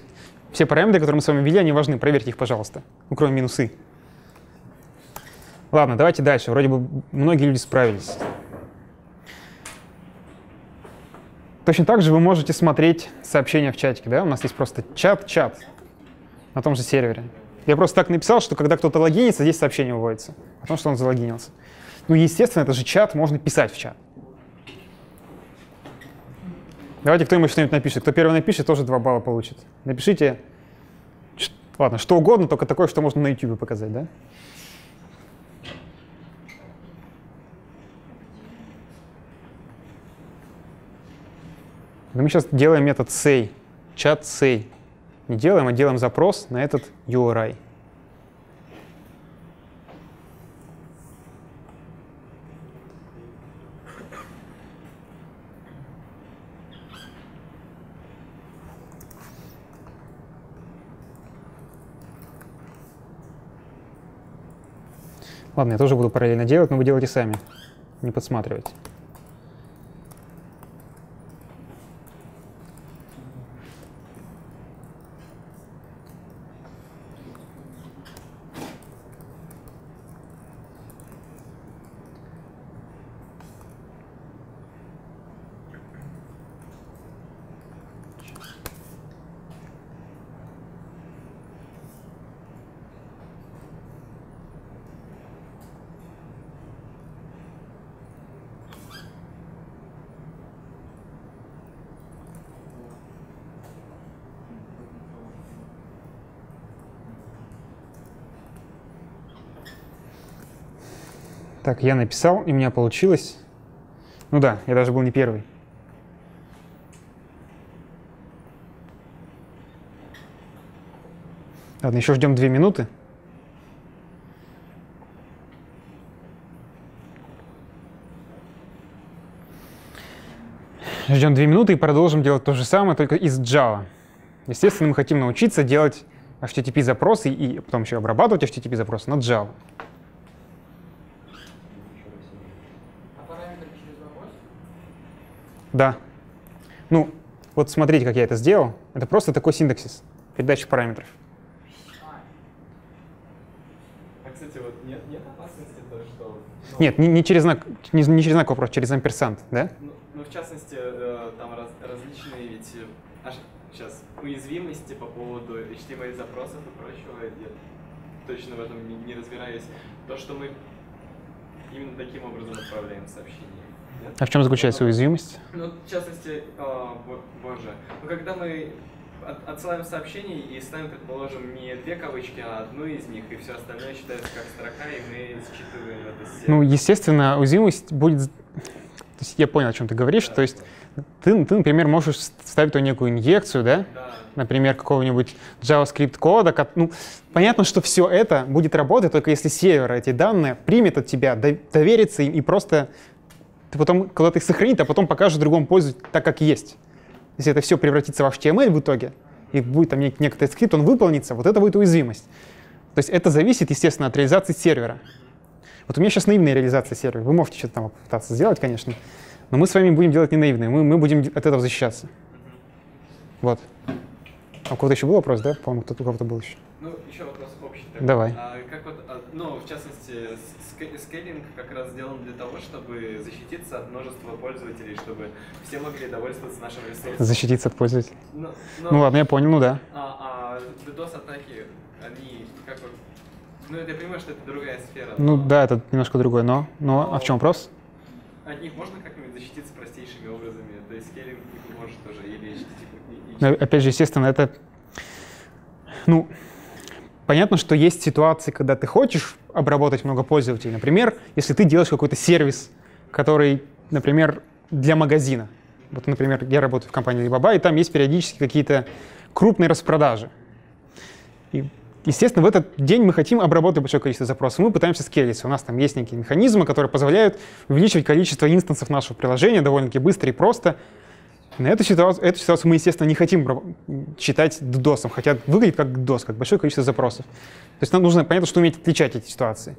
S1: все параметры, которые мы с вами ввели, они важны. Проверьте их, пожалуйста. Ну, кроме минусы. Ладно, давайте дальше. Вроде бы многие люди справились. Точно так же вы можете смотреть сообщения в чатике, да? У нас есть просто чат-чат на том же сервере. Я просто так написал, что когда кто-то логинится, здесь сообщение выводится о том, что он залогинился. Ну, естественно, это же чат, можно писать в чат. Давайте кто-нибудь что-нибудь напишет. Кто первый напишет, тоже 2 балла получит. Напишите, ладно, что угодно, только такое, что можно на YouTube показать, да? Мы сейчас делаем метод say, чат say. Не делаем, а делаем запрос на этот URI. Ладно, я тоже буду параллельно делать, но вы делайте сами. Не подсматривайте. Так, я написал, и у меня получилось. Ну да, я даже был не первый. Ладно, еще ждем две минуты. Ждем две минуты и продолжим делать то же самое, только из Java. Естественно, мы хотим научиться делать HTTP-запросы и потом еще обрабатывать HTTP-запросы на Java.
S3: А параметры через авось?
S1: Да. Ну, вот смотрите, как я это сделал. Это просто такой синтаксис передачи параметров.
S2: А, кстати, вот нет, нет опасности то, что... ну,
S1: Нет, не, не через знак, не, не через знак вопрос, через амперсант, да?
S2: Ну, ну, в частности, э, там раз- различные ведь аж сейчас уязвимости по поводу HTML запросов и прочего, я точно в этом не, не разбираюсь. То, что мы именно таким образом отправляем сообщения.
S1: А в чем заключается уязвимость?
S2: Ну, в частности, а, бо- боже, ну когда мы от- отсылаем сообщение и ставим, предположим, не две кавычки, а одну из них, и все остальное считается как строка, и мы считываем это с
S1: Ну, естественно, уязвимость будет... То есть я понял, о чем ты говоришь. То есть ты, ты, например, можешь вставить туда некую инъекцию, да?
S2: Да.
S1: Например, какого-нибудь JavaScript кода. ко- Ну, понятно, что все это будет работать, только если сервер эти данные примет от тебя, дов- доверится им и просто ты потом куда-то их сохранит, а потом покажет другому пользователю так, как есть. Если это все превратится в HTML в итоге, и будет там нек- некоторый скрипт, он выполнится, вот это будет уязвимость. То есть это зависит, естественно, от реализации сервера. Вот у меня сейчас наивная реализация сервера. Вы можете что-то там попытаться сделать, конечно, но мы с вами будем делать не наивные, мы, мы будем от этого защищаться. Вот. А у кого-то еще был вопрос, да? По-моему, кто-то у кого-то был еще.
S2: Ну, еще вопрос общий. такой.
S1: Давай.
S2: А как вот, а, ну, в частности, скейлинг как раз сделан для того, чтобы защититься от множества пользователей, чтобы все могли довольствоваться нашим ресурсом.
S1: Защититься от пользователя.
S2: Ну,
S1: Ну ладно, я понял, ну да.
S2: А, а DDoS-атаки, они как вот Ну, это я понимаю, что это другая сфера.
S1: Ну
S2: но
S1: да, это немножко другое, но, но а в чем вопрос?
S2: От них можно как-нибудь защититься простейшими образами? То есть скейлинг не поможет тоже, или HTTP?
S1: Ну, Опять же, естественно, это... Ну, понятно, что есть ситуации, когда ты хочешь обработать много пользователей. Например, если ты делаешь какой-то сервис, который, например, для магазина. Вот, например, я работаю в компании Alibaba, и там есть периодически какие-то крупные распродажи. И, естественно, в этот день мы хотим обработать большое количество запросов. Мы пытаемся скейлиться. У нас там есть некие механизмы, которые позволяют увеличивать количество инстансов нашего приложения довольно-таки быстро и просто. На эту ситуацию, эту ситуацию мы, естественно, не хотим считать DDoS, хотя выглядит как DDoS, как большое количество запросов. То есть нам нужно, понятно, что уметь отличать эти ситуации.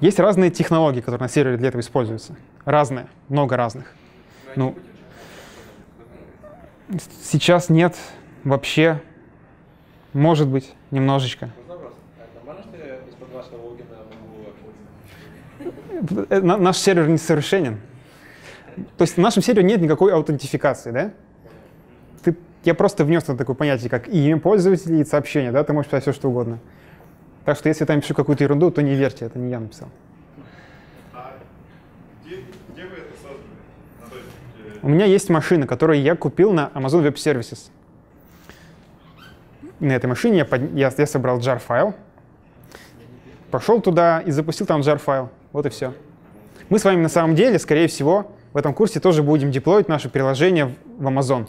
S1: Есть разные технологии, которые на сервере для этого используются. Разные, много разных. Ну, Сейчас нет вообще, может быть, немножечко. Э, на- Наш сервер несовершенен. То есть в нашем сервере нет никакой аутентификации, да? Ты, я просто внес туда такое понятие, как имя пользователя, и сообщение, да? Ты можешь писать все, что угодно. Так что если я там пишу какую-то ерунду, то не верьте, это не я написал.
S5: А? Ну, э,
S1: У меня есть машина, которую я купил на Amazon Web Services. На этой машине я, под- я, я собрал jar файл, пошел туда и запустил там jar файл. Вот и все. Мы с вами на самом деле, скорее всего, в этом курсе тоже будем деплоить наше приложение в Amazon.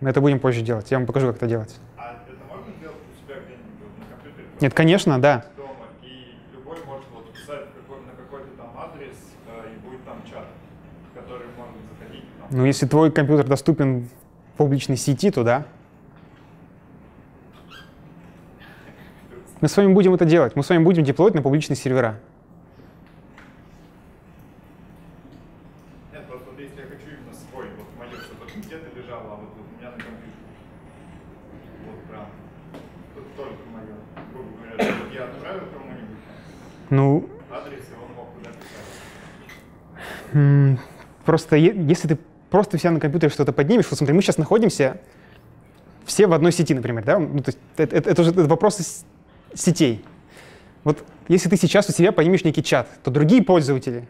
S1: Мы это будем позже делать. Я вам покажу, как это делать.
S5: а это можно сделать у себя где-нибудь на компьютере?
S1: Нет, конечно, да.
S5: дома, и любой может вот писать какой- на какой-то там адрес, э, и будет там чат, в который можно заходить. Там.
S1: Но если твой компьютер доступен в публичной сети, то да. Мы с вами будем это делать. Мы с вами будем деплоить на публичные сервера.
S5: Нет, просто вот если я свой, вот мое, чтобы это где-то лежало, а вот у меня на компьютере. Вот прям. Тут только мое. Грубо говоря, вот я отправил кому-нибудь
S1: Ну,
S5: адрес, и он мог писать.
S1: м, просто если ты просто у себя на компьютере что-то поднимешь, вот смотри, мы сейчас находимся все в одной сети, например, да? Ну, то есть это, это, это же это вопросы с- сетей. Вот если ты сейчас у себя поднимешь некий чат, то другие пользователи,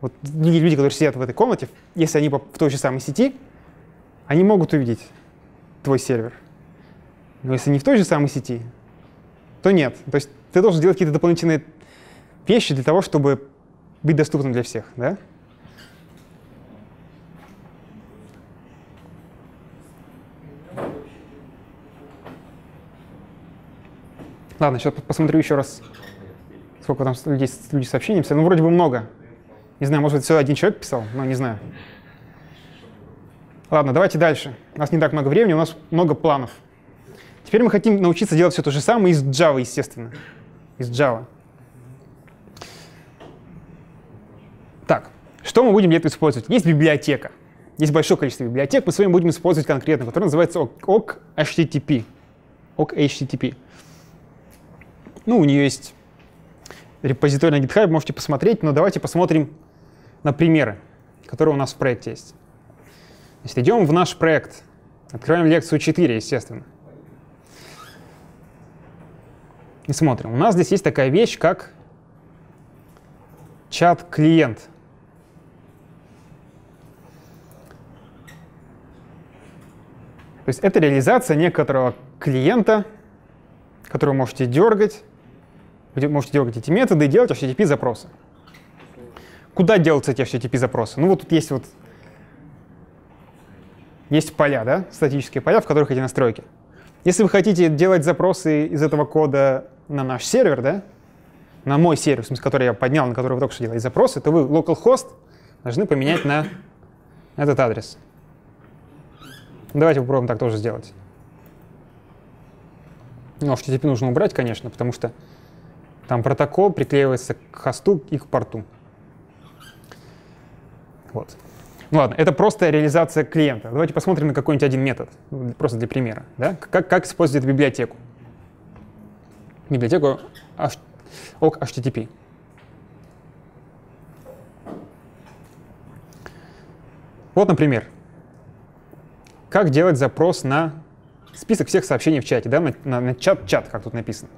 S1: вот люди, которые сидят в этой комнате, если они в той же самой сети, они могут увидеть твой сервер. Но если не в той же самой сети, то нет. То есть ты должен делать какие-то дополнительные вещи для того, чтобы быть доступным для всех, да? Ладно, сейчас посмотрю еще раз, сколько там людей, людей с сообщениями. Ну, вроде бы много. Не знаю, может быть, всего один человек писал, но не знаю. Ладно, давайте дальше. У нас не так много времени, у нас много планов. Теперь мы хотим научиться делать все то же самое из Java, естественно. Из Java. Так, что мы будем для этого использовать? Есть библиотека. Есть большое количество библиотек, мы с вами будем использовать конкретно, которая называется OC HTTP. OC HTTP. Ну, у нее есть репозиторий на GitHub, можете посмотреть, но давайте посмотрим на примеры, которые у нас в проекте есть. Значит, идем в наш проект. Открываем лекцию 4, естественно. И смотрим. У нас здесь есть такая вещь, как чат-клиент. То есть это реализация некоторого клиента, который вы можете дергать, можете дергать эти методы и делать HTTP-запросы. Куда делаются эти HTTP-запросы? Ну вот тут есть вот есть поля, да, статические поля, в которых эти настройки. Если вы хотите делать запросы из этого кода на наш сервер, да, на мой сервер, в смысле, который я поднял, на который вы только что делали запросы, то вы localhost должны поменять на этот адрес. Давайте попробуем так тоже сделать. Ну, HTTP нужно убрать, конечно, потому что там протокол приклеивается к хосту и к порту. Вот. Ну ладно, это просто реализация клиента. Давайте посмотрим на какой-нибудь один метод, просто для примера. Да? Как, как использовать библиотеку? Библиотеку OC HTTP. Вот, например, как делать запрос на список всех сообщений в чате, да, на чат-чат, как тут написано.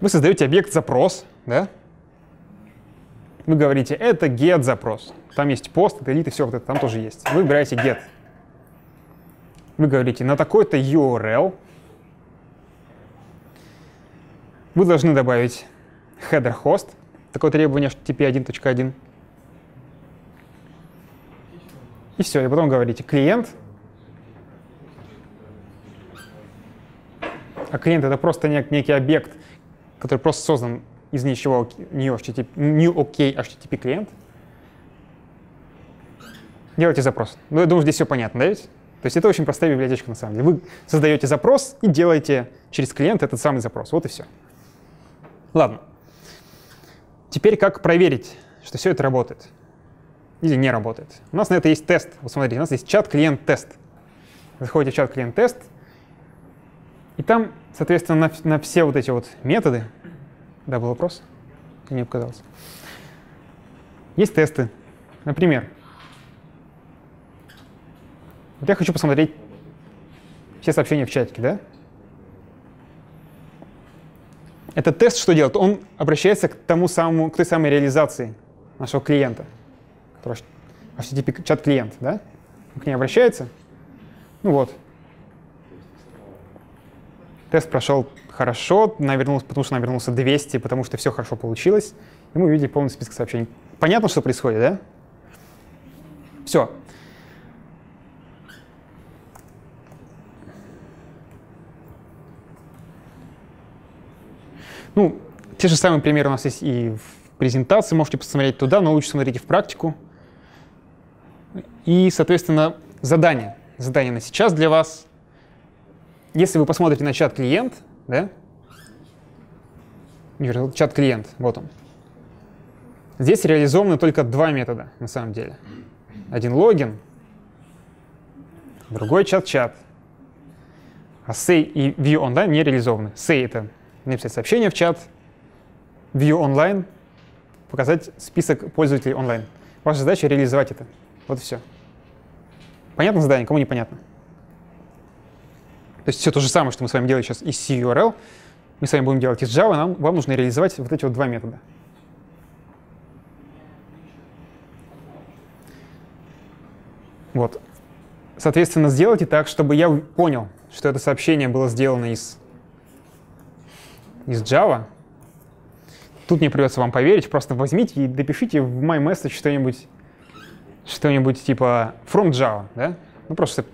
S1: Вы создаете объект запрос, да? Вы говорите, это get запрос. Там есть пост, это и все вот это там тоже есть. Вы выбираете get. Вы говорите, на такой-то URL вы должны добавить header host, такое требование HTTP 1.1. И все, и потом говорите клиент. А клиент это просто нек- некий объект, который просто создан из ничего, new, HTTP, new OK HTTP клиент. Делайте запрос. Ну, я думаю, здесь все понятно, да ведь? То есть это очень простая библиотечка на самом деле. Вы создаете запрос и делаете через клиент этот самый запрос. Вот и все. Ладно. Теперь как проверить, что все это работает? Или не работает? У нас на это есть тест. Вот смотрите, у нас есть чат-клиент-тест. Заходите в чат-клиент-тест, и там, соответственно, на, на все вот эти вот методы, да, был вопрос? Мне показалось. Есть тесты. Например, вот я хочу посмотреть все сообщения в чатике, да? Этот тест что делает? Он обращается к тому самому, к той самой реализации нашего клиента, который HTTP чат-клиент, да? Он к ней обращается. Ну вот. Тест прошел хорошо, навернулся, потому что навернулся 200, потому что все хорошо получилось. И мы увидели полный список сообщений. Понятно, что происходит, да? Все. Ну, те же самые примеры у нас есть и в презентации, можете посмотреть туда, но лучше смотрите в практику. И, соответственно, задание. Задание на сейчас для вас. Если вы посмотрите на чат-клиент, да, чат-клиент, вот он. Здесь реализованы только два метода, на самом деле. Один логин, другой чат-чат. А say и view online не реализованы. Say — это написать сообщение в чат, view online, показать список пользователей онлайн. Ваша задача реализовать это. Вот и все. Понятно задание? Кому непонятно? То есть все то же самое, что мы с вами делаем сейчас из CURL, мы с вами будем делать из Java, нам, вам нужно реализовать вот эти вот два метода. Вот. Соответственно, сделайте так, чтобы я понял, что это сообщение было сделано из, из Java. Тут мне придется вам поверить, просто возьмите и допишите в MyMessage что-нибудь что-нибудь типа from Java, да? Ну просто,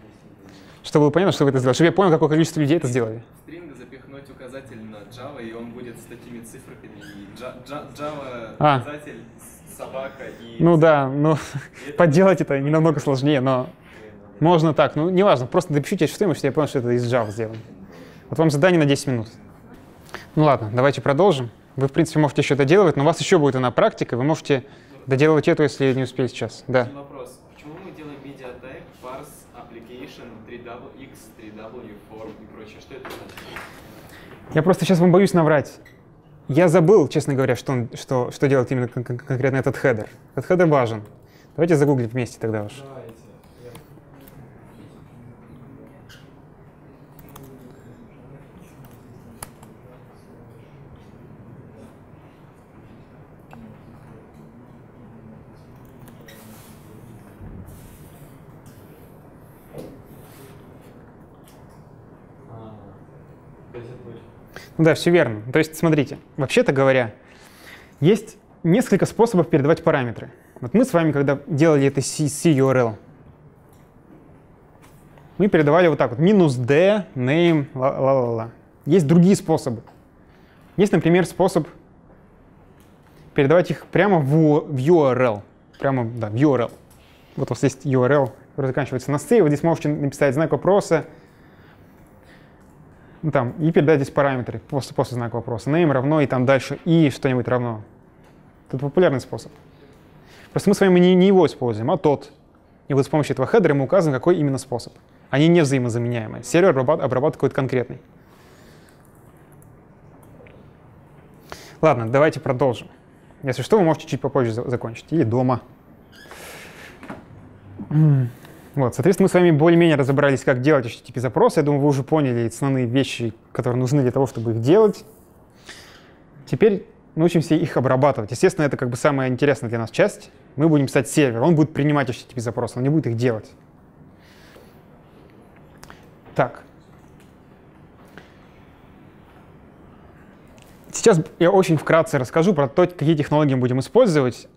S1: чтобы вы поняли, что вы это сделали, чтобы я понял, какое количество людей это сделали.
S2: Стринг запихнуть указатель на Java, и он будет с такими цифрами. И Java,
S1: А.
S2: указатель, собака и...
S1: Ну да, ну
S2: это-
S1: подделать это не намного сложнее, но можно так. Ну неважно, просто допишите что-нибудь, чтобы я понял, что это из Java сделано. Вот вам задание на 10 минут. Ну ладно, давайте продолжим. Вы, в принципе, можете еще доделывать, но у вас еще будет одна практика, вы можете доделывать эту, если не успели сейчас. Да.
S2: Вопрос. Почему мы делаем MediaType, parse, application, 3WX, 3W, form и прочее? Что это значит?
S1: Я просто сейчас вам боюсь наврать. Я забыл, честно говоря, что, он, что, что делает именно кон- кон- конкретно этот header. Этот header важен. Давайте загуглим вместе тогда уж.
S3: Давайте. Я- А, то есть это будет-
S1: Ну да, все верно. То есть, смотрите, вообще-то говоря, есть несколько способов передавать параметры. Вот мы с вами, когда делали это CURL, мы передавали вот так вот, минус D, name, ла-ла-ла. Есть другие способы. Есть, например, способ передавать их прямо в, в URL. Прямо, да, в URL. Вот у вас есть URL, который заканчивается на C, вы здесь можете написать знак вопроса, ну, там, и передать здесь параметры после, после знака вопроса. Name равно и там дальше и что-нибудь равно. Это популярный способ. Просто мы с вами не, не его используем, а тот. И вот с помощью этого хедера мы указываем, какой именно способ. Они не взаимозаменяемые. Сервер обрабат- обрабатывает какой-то конкретный. Ладно, давайте продолжим. Если что, вы можете чуть попозже за- закончить. Или дома. Вот, соответственно, мы с вами более-менее разобрались, как делать HTTP запросы. Я думаю, вы уже поняли основные вещи, которые нужны для того, чтобы их делать. Теперь научимся их обрабатывать. Естественно, это как бы самая интересная для нас часть. Мы будем писать сервер, он будет принимать HTTP запросы, он не будет их делать. Так. Сейчас я очень вкратце расскажу про то, какие технологии мы будем использовать.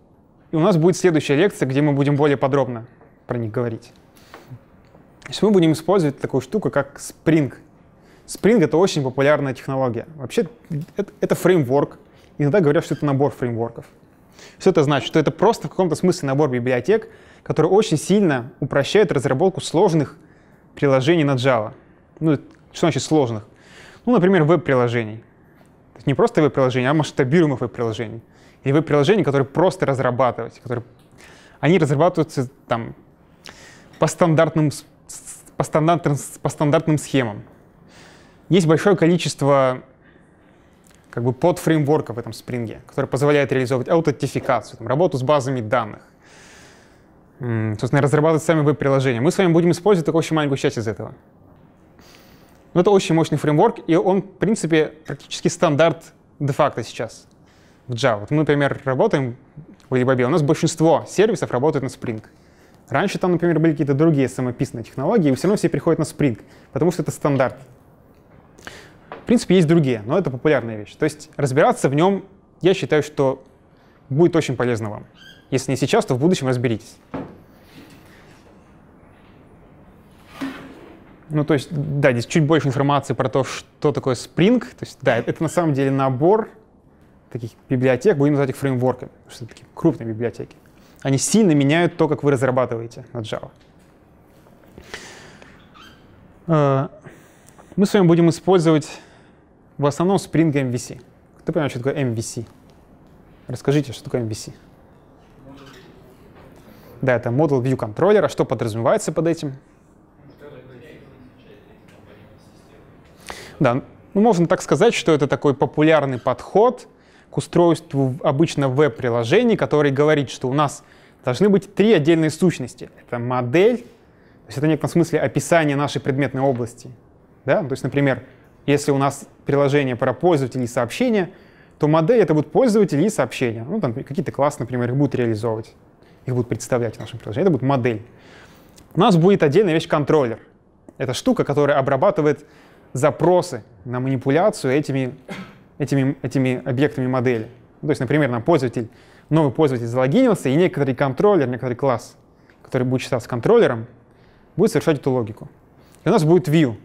S1: И у нас будет следующая лекция, где мы будем более подробно про них говорить. То есть мы будем использовать такую штуку, как Spring. Spring — это очень популярная технология. Вообще, это, это фреймворк. Иногда говорят, что это набор фреймворков. Что это значит? Что это просто в каком-то смысле набор библиотек, который очень сильно упрощает разработку сложных приложений на Java. Ну, что значит сложных? Ну, например, веб-приложений. Не просто веб-приложений, а масштабируемых веб-приложений. Или веб-приложений, которые просто разрабатывать. Которые... Они разрабатываются там, по стандартным, по, стандартным, по стандартным схемам. Есть большое количество как бы под фреймворков в этом спринге, который позволяет реализовывать аутентификацию, там, работу с базами данных, собственно, разрабатывать сами веб-приложения. Мы с вами будем использовать только очень маленькую часть из этого. Но это очень мощный фреймворк, и он, в принципе, практически стандарт де-факто сейчас в Java. Вот мы, например, работаем в Alibaba, у нас большинство сервисов работают на Spring. Раньше там, например, были какие-то другие самописные технологии, и все равно все приходят на Spring, потому что это стандарт. В принципе, есть другие, но это популярная вещь. То есть разбираться в нем, я считаю, что будет очень полезно вам. Если не сейчас, то в будущем разберитесь. Ну, то есть, да, здесь чуть больше информации про то, что такое Spring. То есть, да, это на самом деле набор таких библиотек, будем называть их фреймворками, что это такие крупные библиотеки. Они сильно меняют то, как вы разрабатываете на Java. Э, мы с вами будем использовать в основном Spring MVC. Кто понимает, что такое MVC? Расскажите, что такое MVC. Да, это Model View Controller. А что подразумевается под этим? Да, ну, можно так сказать, что это такой популярный подход к устройству обычно веб-приложений, который говорит, что у нас должны быть три отдельные сущности. Это модель, то есть это в некотором смысле описание нашей предметной области. Да? То есть, например, если у нас приложение про пользователей и сообщения, то модель — это будут пользователи и сообщения. Ну, там какие-то классы, например, их будут реализовывать, их будут представлять в нашем приложении. Это будет модель. У нас будет отдельная вещь — контроллер. Это штука, которая обрабатывает запросы на манипуляцию этими, этими, этими объектами модели. То есть, например, нам пользователь, новый пользователь залогинился, и некоторый контроллер, некоторый класс, который будет считаться контроллером, будет совершать эту логику. И у нас будет view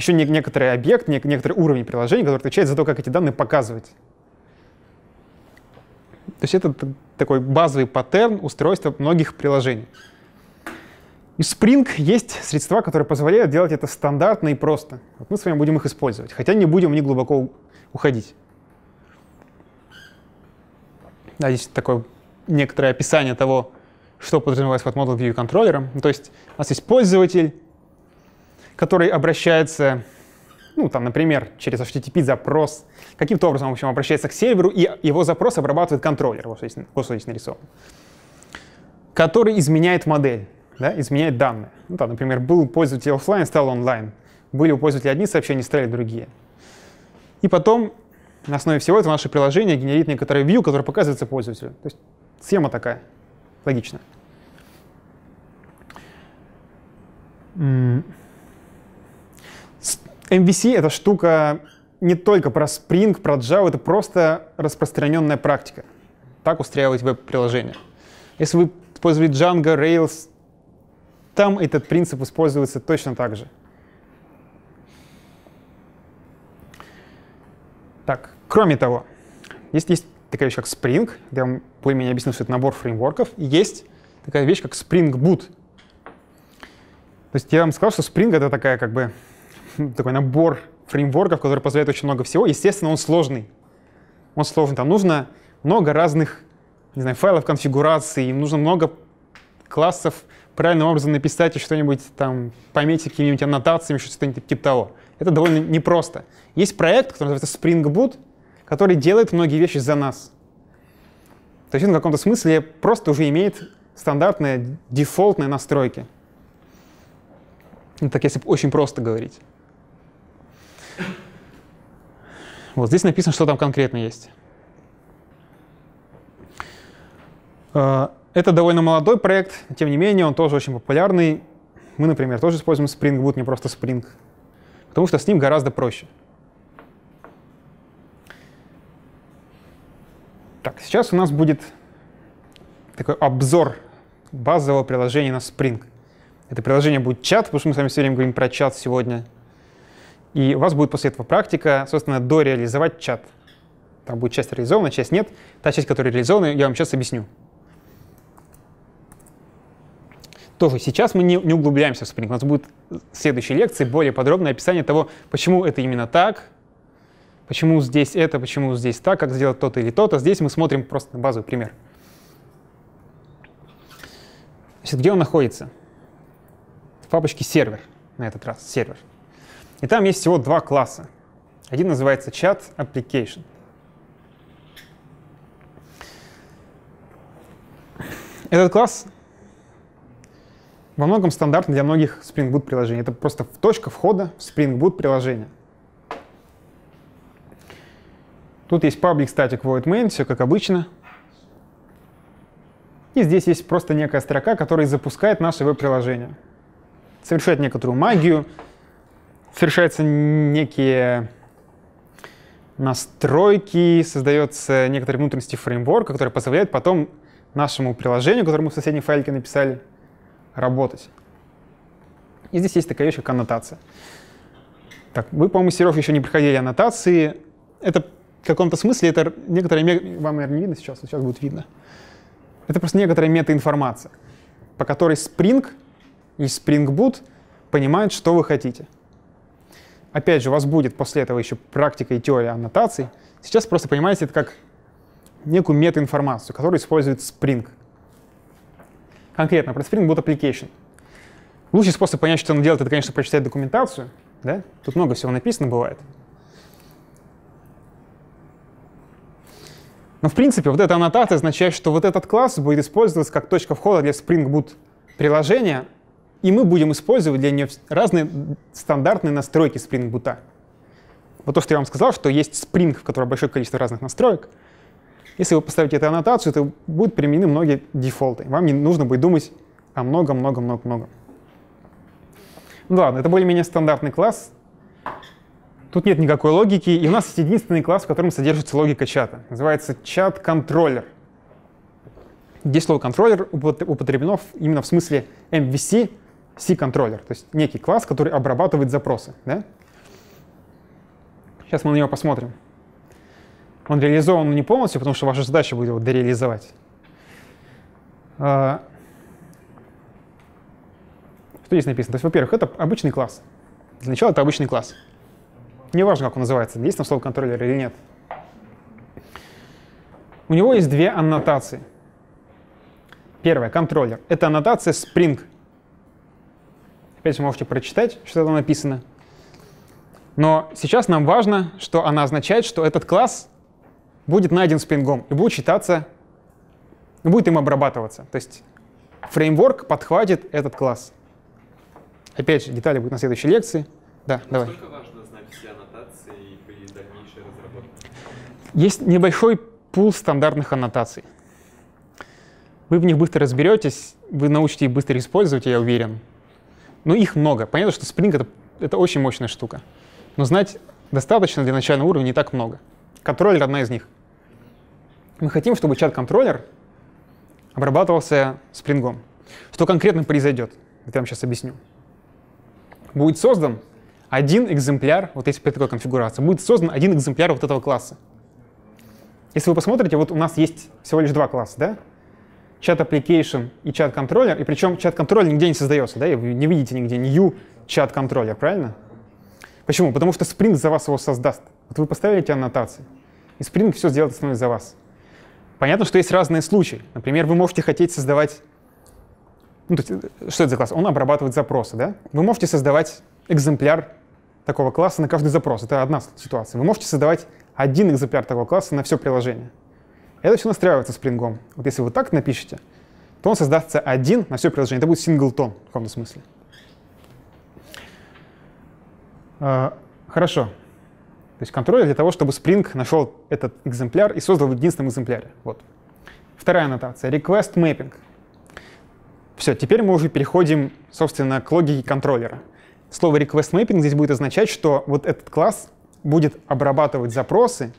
S1: еще не, некоторый объект, не, некоторый уровень приложения, который отвечает за то, как эти данные показывать. То есть это такой базовый паттерн устройства многих приложений. И Spring есть средства, которые позволяют делать это стандартно и просто. Вот мы с вами будем их использовать, хотя не будем в них глубоко уходить. Да, здесь такое некоторое описание того, что подразумевается под Model View контроллером. То есть у нас есть пользователь, который обращается, ну, там, например, через HTTP запрос, каким-то образом, в общем, обращается к серверу, и его запрос обрабатывает контроллер, вот здесь, вот здесь нарисован, который изменяет модель, да, изменяет данные. Ну, там, например, был пользователь офлайн, стал онлайн. Были у пользователя одни сообщения, стали другие. И потом на основе всего этого наше приложение генерит некоторый view, который показывается пользователю. То есть схема такая, логичная. MVC — это штука не только про Spring, про Java, это просто распространенная практика. Так устраивать веб-приложение. Если вы использовали Django, Rails, там этот принцип используется точно так же. Так, кроме того, есть, есть такая вещь, как Spring, я более-менее объяснил, что это набор фреймворков, и есть такая вещь, как Spring Boot. То есть я вам сказал, что Spring — это такая как бы такой набор фреймворков, который позволяет очень много всего. Естественно, он сложный. Он сложный. Там нужно много разных не знаю, файлов конфигурации, им нужно много классов правильным образом написать и что-нибудь там пометить какими-нибудь аннотациями, что-нибудь типа того. Это довольно непросто. Есть проект, который называется Spring Boot, который делает многие вещи за нас. То есть он в каком-то смысле просто уже имеет стандартные дефолтные настройки. Ну, так если очень просто говорить. Вот здесь написано, что там конкретно есть. Э, Это довольно молодой проект, тем не менее он тоже очень популярный. Мы, например, тоже используем Spring Boot, не просто Spring, потому что с ним гораздо проще. Так, сейчас у нас будет такой обзор базового приложения на Spring. Это приложение будет чат, потому что мы с вами все время говорим про чат сегодня. И у вас будет после этого практика, собственно, дореализовать чат. Там будет часть реализована, часть нет. Та часть, которая реализована, я вам сейчас объясню. Тоже сейчас мы не, не углубляемся в Spring. У нас будет в следующей лекции более подробное описание того, почему это именно так, почему здесь это, почему здесь так, как сделать то-то или то-то. Здесь мы смотрим просто на базовый пример. Значит, где он находится? В папочке сервер на этот раз, сервер. И там есть всего два класса. Один называется Chat Application. Этот класс во многом стандартный для многих Spring Boot приложений. Это просто точка входа в Spring Boot приложение. Тут есть public static void main, все как обычно. И здесь есть просто некая строка, которая запускает наше веб-приложение. Совершает некоторую магию, совершаются некие настройки, создается некоторые внутренности фреймворка, который позволяет потом нашему приложению, которое мы в соседней файлике написали, работать. И здесь есть такая вещь, как аннотация. Так, вы, по-моему, Сереж, еще не проходили аннотации. Это в каком-то смысле, это некоторая... Вам, наверное, не видно сейчас, сейчас будет видно. Это просто некоторая метаинформация, по которой Spring и Spring Boot понимают, что вы хотите. Опять же, у вас будет после этого еще практика и теория аннотаций. Сейчас просто понимаете это как некую метаинформацию, которую использует Spring. Конкретно про Spring Boot Application. Лучший способ понять, что он делает, это, конечно, прочитать документацию. Да? Тут много всего написано бывает. Но в принципе вот эта аннотация означает, что вот этот класс будет использоваться как точка входа для Spring Boot приложения, и мы будем использовать для нее разные стандартные настройки Spring Boot. Вот то, что я вам сказал, что есть Spring, в котором большое количество разных настроек. Если вы поставите эту аннотацию, то будут применены многие дефолты. Вам не нужно будет думать о много-много-много-много. Ну ладно, это более-менее стандартный класс. Тут нет никакой логики, и у нас есть единственный класс, в котором содержится логика чата. Называется чат-контроллер. Здесь слово контроллер употреблено именно в смысле MVC C-контроллер, то есть некий класс, который обрабатывает запросы. Да? Сейчас мы на него посмотрим. Он реализован не полностью, потому что ваша задача будет его дореализовать. А, что здесь написано? То есть, во-первых, это обычный класс. Для начала это обычный класс. Неважно, как он называется, есть там слово контроллер или нет. У него есть две аннотации. Первая — контроллер. Это аннотация Spring. Опять же, можете прочитать, что там написано. Но сейчас нам важно, что она означает, что этот класс будет найден спрингом и будет считаться, и будет им обрабатываться. То есть фреймворк подхватит этот класс. Опять же, детали будут на следующей лекции. Да, давай.
S2: Насколько важно знать все аннотации при дальнейшей разработке?
S1: Есть небольшой пул стандартных аннотаций. Вы в них быстро разберетесь, вы научите их быстро использовать, я уверен. Но их много. Понятно, что Spring это, это очень мощная штука. Но знать достаточно для начального уровня не так много. Контроллер — одна из них. Мы хотим, чтобы чат-контроллер обрабатывался спрингом. Что конкретно произойдет? Это я вам сейчас объясню. Будет создан один экземпляр, вот если при такой конфигурации, будет создан один экземпляр вот этого класса. Если вы посмотрите, вот у нас есть всего лишь два класса, да? Чат application и чат контроллер, и причем чат контроллер нигде не создается, да? Вы не видите нигде new чат контроллер, правильно? Почему? Потому что Spring за вас его создаст. Вот вы поставили эти аннотации, и Spring все сделает основное за вас. Понятно, что есть разные случаи. Например, вы можете хотеть создавать... Ну, то есть, что это за класс? Он обрабатывает запросы, да? Вы можете создавать экземпляр такого класса на каждый запрос. Это одна ситуация. Вы можете создавать один экземпляр такого класса на все приложение. Это все настраивается спрингом. Вот если вы так напишете, то он создастся один на все приложение. Это будет синглтон в каком-то смысле. А, хорошо. То есть контроллер для того, чтобы Spring нашел этот экземпляр и создал в единственном экземпляре. Вот. Вторая аннотация — request mapping. Все, теперь мы уже переходим, собственно, к логике контроллера. Слово request mapping здесь будет означать, что вот этот класс будет обрабатывать запросы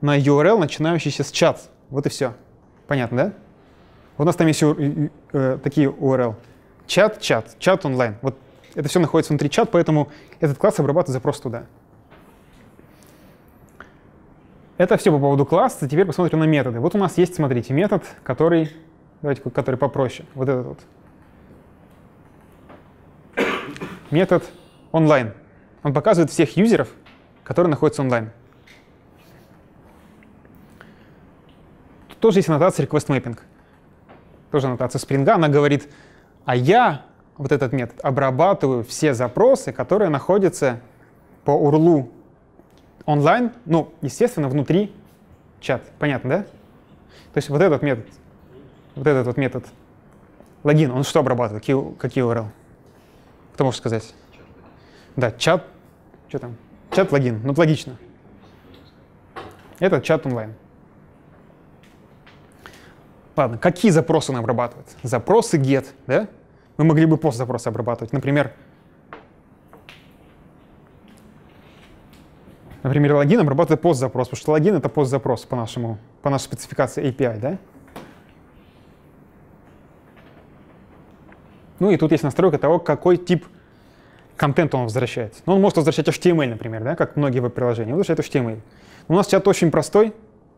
S1: на URL, начинающийся с чат. Вот и все. Понятно, да? У нас там есть э, такие URL. Чат, чат, чат онлайн. Вот это все находится внутри чат, поэтому этот класс обрабатывает запрос туда. Это все по поводу класса. Теперь посмотрим на методы. Вот у нас есть, смотрите, метод, который, давайте, который попроще. Вот этот вот. Метод онлайн. Он показывает всех юзеров, которые находятся онлайн. Тут тоже есть аннотация request mapping. Тоже аннотация Spring. Она говорит, а я, вот этот метод, обрабатываю все запросы, которые находятся по URL онлайн, ну, естественно, внутри чат. Понятно, да? То есть вот этот метод, вот этот вот метод логин, он что обрабатывает? Какие, какие URL? Кто может сказать? Да, чат, что там? Чат логин, ну логично. Это чат онлайн. Ладно, какие запросы он обрабатывает? Запросы get, да? Мы могли бы пост запросы обрабатывать. Например, Например, логин обрабатывает пост-запрос, потому что логин — это пост-запрос по, нашему, по нашей спецификации API, да? Ну и тут есть настройка того, какой тип контента он возвращает. Ну, он может возвращать HTML, например, да, как многие веб-приложения. Он возвращает HTML. У нас чат очень простой,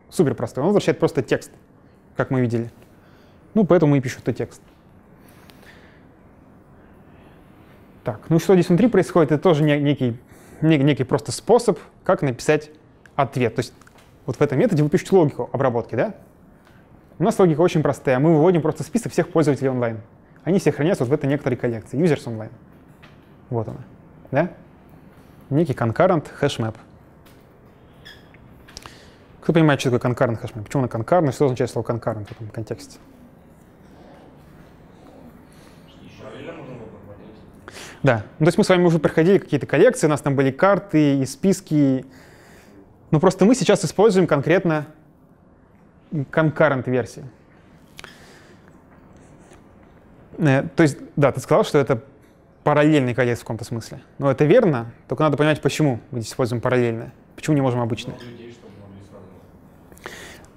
S1: супер простой. Он возвращает просто текст, как мы видели. Ну, поэтому и пишут и текст. Так, ну что здесь внутри происходит, это тоже некий некий просто способ, как написать ответ. То есть вот в этом методе вы пишете логику обработки, да? У нас логика очень простая. Мы выводим просто список всех пользователей онлайн. Они все хранятся вот в этой некоторой коллекции. Users онлайн. Вот она. Да? Некий concurrent hashmap. Кто понимает, что такое concurrent hashmap? Почему он concurrent? Что означает слово concurrent в этом контексте? Да. Ну, то есть мы с вами уже проходили какие-то коллекции, у нас там были карты и списки. Но просто мы сейчас используем конкретно concurrent версии. Э, то есть, да, ты сказал, что это параллельный коллекция в каком-то смысле. Но это верно, только надо понять, почему мы здесь используем параллельное. Почему не можем обычное.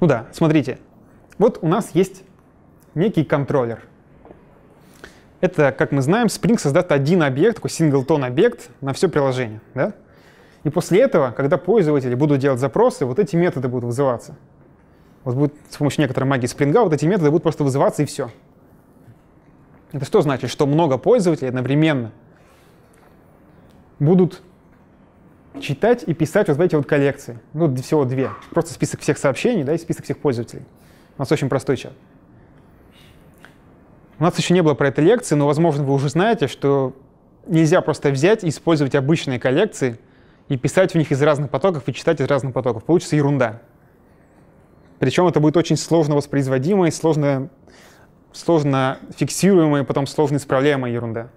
S1: Ну да, смотрите. Вот у нас есть некий контроллер — это, как мы знаем, Spring создаст один объект, такой синглтон объект на все приложение. Да? И после этого, когда пользователи будут делать запросы, вот эти методы будут вызываться. Вот будет с помощью некоторой магии Spring вот эти методы будут просто вызываться и все. Это что значит? Что много пользователей одновременно будут читать и писать вот в эти вот коллекции. Ну, всего две. Просто список всех сообщений, да, и список всех пользователей. У нас очень простой чат. У нас еще не было про это лекции, но, возможно, вы уже знаете, что нельзя просто взять и использовать обычные коллекции и писать в них из разных потоков и читать из разных потоков. Получится ерунда. Причем это будет очень сложно воспроизводимая, сложно, сложно фиксируемая, потом сложно исправляемая ерунда.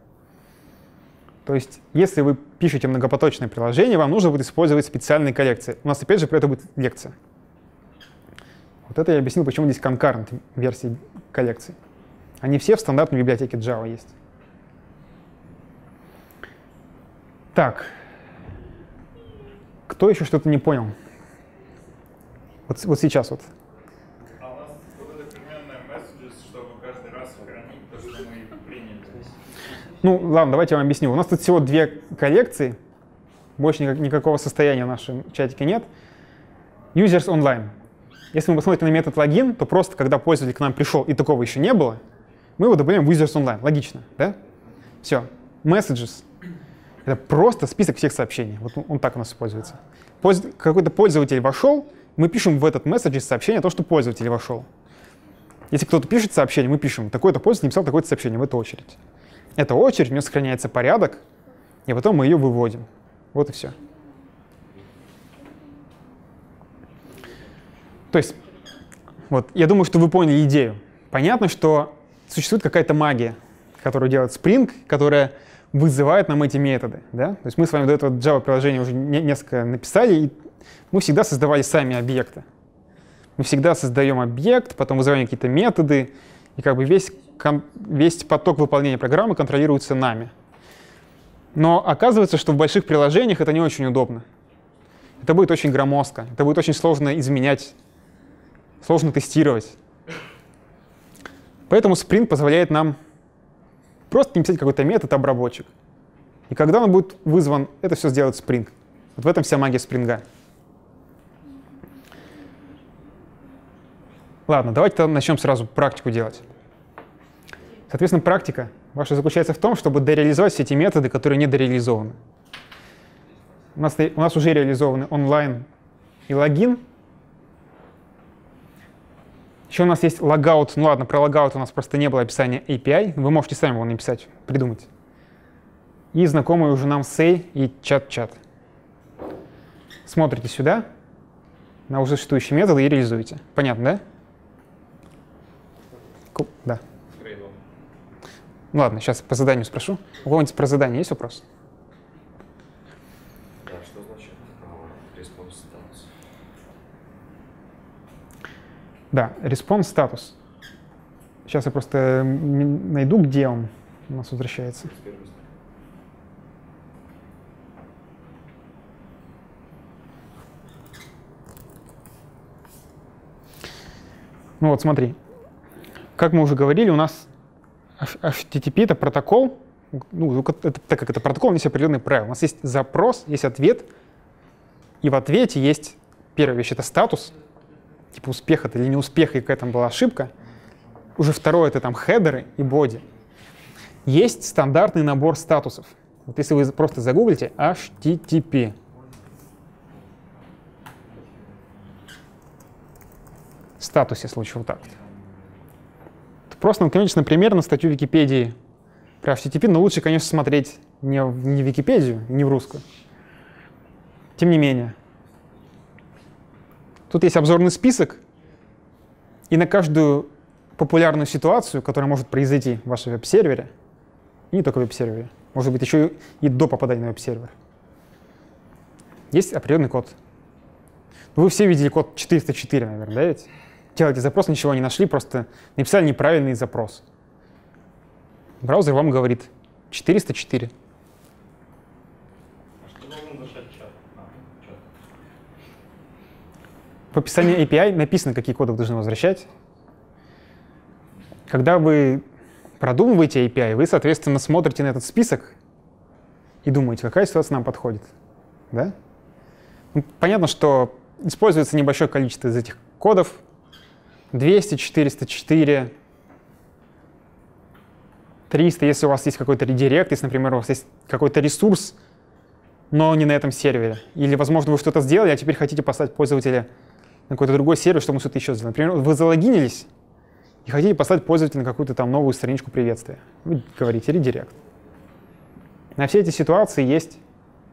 S1: То есть, если вы пишете многопоточное приложение, вам нужно будет использовать специальные коллекции. У нас опять же про это будет лекция. Вот это я объяснил, почему здесь конкарент версии коллекций. Они все в стандартной библиотеке Java есть. Так. Кто еще что-то не понял? Вот, вот сейчас вот.
S5: А у нас вот эта переменная messages, чтобы каждый раз хранить то, что мы приняли.
S1: Ну, ладно, давайте я вам объясню. У нас тут всего две коллекции. Больше никак, никакого состояния в нашем чатике нет. Users online. Если мы посмотрим на метод логин, то просто когда пользователь к нам пришел и такого еще не было, мы его добавляем в users online. Логично, да? Все. Messages. Это просто список всех сообщений. Вот он, так у нас используется. Какой-то пользователь вошел, мы пишем в этот месседж сообщение о том, что пользователь вошел. Если кто-то пишет сообщение, мы пишем, такой-то пользователь написал такое-то сообщение в эту очередь. Эта очередь, у нее сохраняется порядок, и потом мы ее выводим. Вот и все. То есть, вот, я думаю, что вы поняли идею. Понятно, что существует какая-то магия, которую делает Spring, которая вызывает нам эти методы. Да? То есть мы с вами до этого Java-приложение уже не- несколько написали, и мы всегда создавали сами объекты. Мы всегда создаем объект, потом вызываем какие-то методы, и как бы весь, весь поток выполнения программы контролируется нами. Но оказывается, что в больших приложениях это не очень удобно. Это будет очень громоздко, это будет очень сложно изменять, сложно тестировать. Поэтому Spring позволяет нам просто написать какой-то метод обработчик. И когда он будет вызван, это все сделает Spring. Вот в этом вся магия Spring. Ладно, давайте тогда начнем сразу практику делать. Соответственно, практика ваша заключается в том, чтобы дореализовать все эти методы, которые не дореализованы. У нас, у нас уже реализованы онлайн и логин. Еще у нас есть логаут. Ну ладно, про логаут у нас просто не было описания API. Вы можете сами его написать, придумать. И знакомый уже нам say и чат-чат. Смотрите сюда на уже существующие методы и реализуете. Понятно, да? Ку- Да. Ну ладно, сейчас по заданию спрошу. У кого-нибудь про задание есть вопрос?
S7: Да, что значит а, response status?
S1: Да, response статус. Сейчас я просто м, найду, где он у нас возвращается. Ну вот смотри, как мы уже говорили, у нас HTTP это протокол, ну, это- так как это протокол, у него есть определенные правила. У нас есть запрос, есть ответ, и в ответе есть первая вещь — это статус, типа успех это или не успех, и какая там была ошибка. Уже второе — это там хедеры и боди. Есть стандартный набор статусов. Вот если вы просто загуглите HTTP, статус, если лучше вот так вот. Просто наконец, например, на статью Википедии про HTTP, но лучше, конечно, смотреть не в, не Википедию, не в русскую. Тем не менее, тут есть обзорный список, и на каждую популярную ситуацию, которая может произойти в вашем веб-сервере, не только в веб-сервере, может быть, еще и до попадания на веб-сервер, есть определенный код. Ну, Вы все видели код 404, наверное, да ведь? Делаете запрос, ничего не нашли, просто написали неправильный запрос. Браузер вам говорит 404.
S5: А? А.
S1: В описании API написано, какие коды вы должны возвращать. Когда вы продумываете API, вы, соответственно, смотрите на этот список и думаете, какая ситуация нам подходит. Да? Ну, понятно, что используется небольшое количество из этих кодов. 200, 404, 300, если у вас есть какой-то редирект, если, например, у вас есть какой-то ресурс, но не на этом сервере. Или, возможно, вы что-то сделали, а теперь хотите послать пользователя на какой-то другой сервер, чтобы он что-то еще сделал. Например, вы залогинились и хотите послать пользователя на какую-то там новую страничку приветствия. Вы говорите редирект. На все эти ситуации есть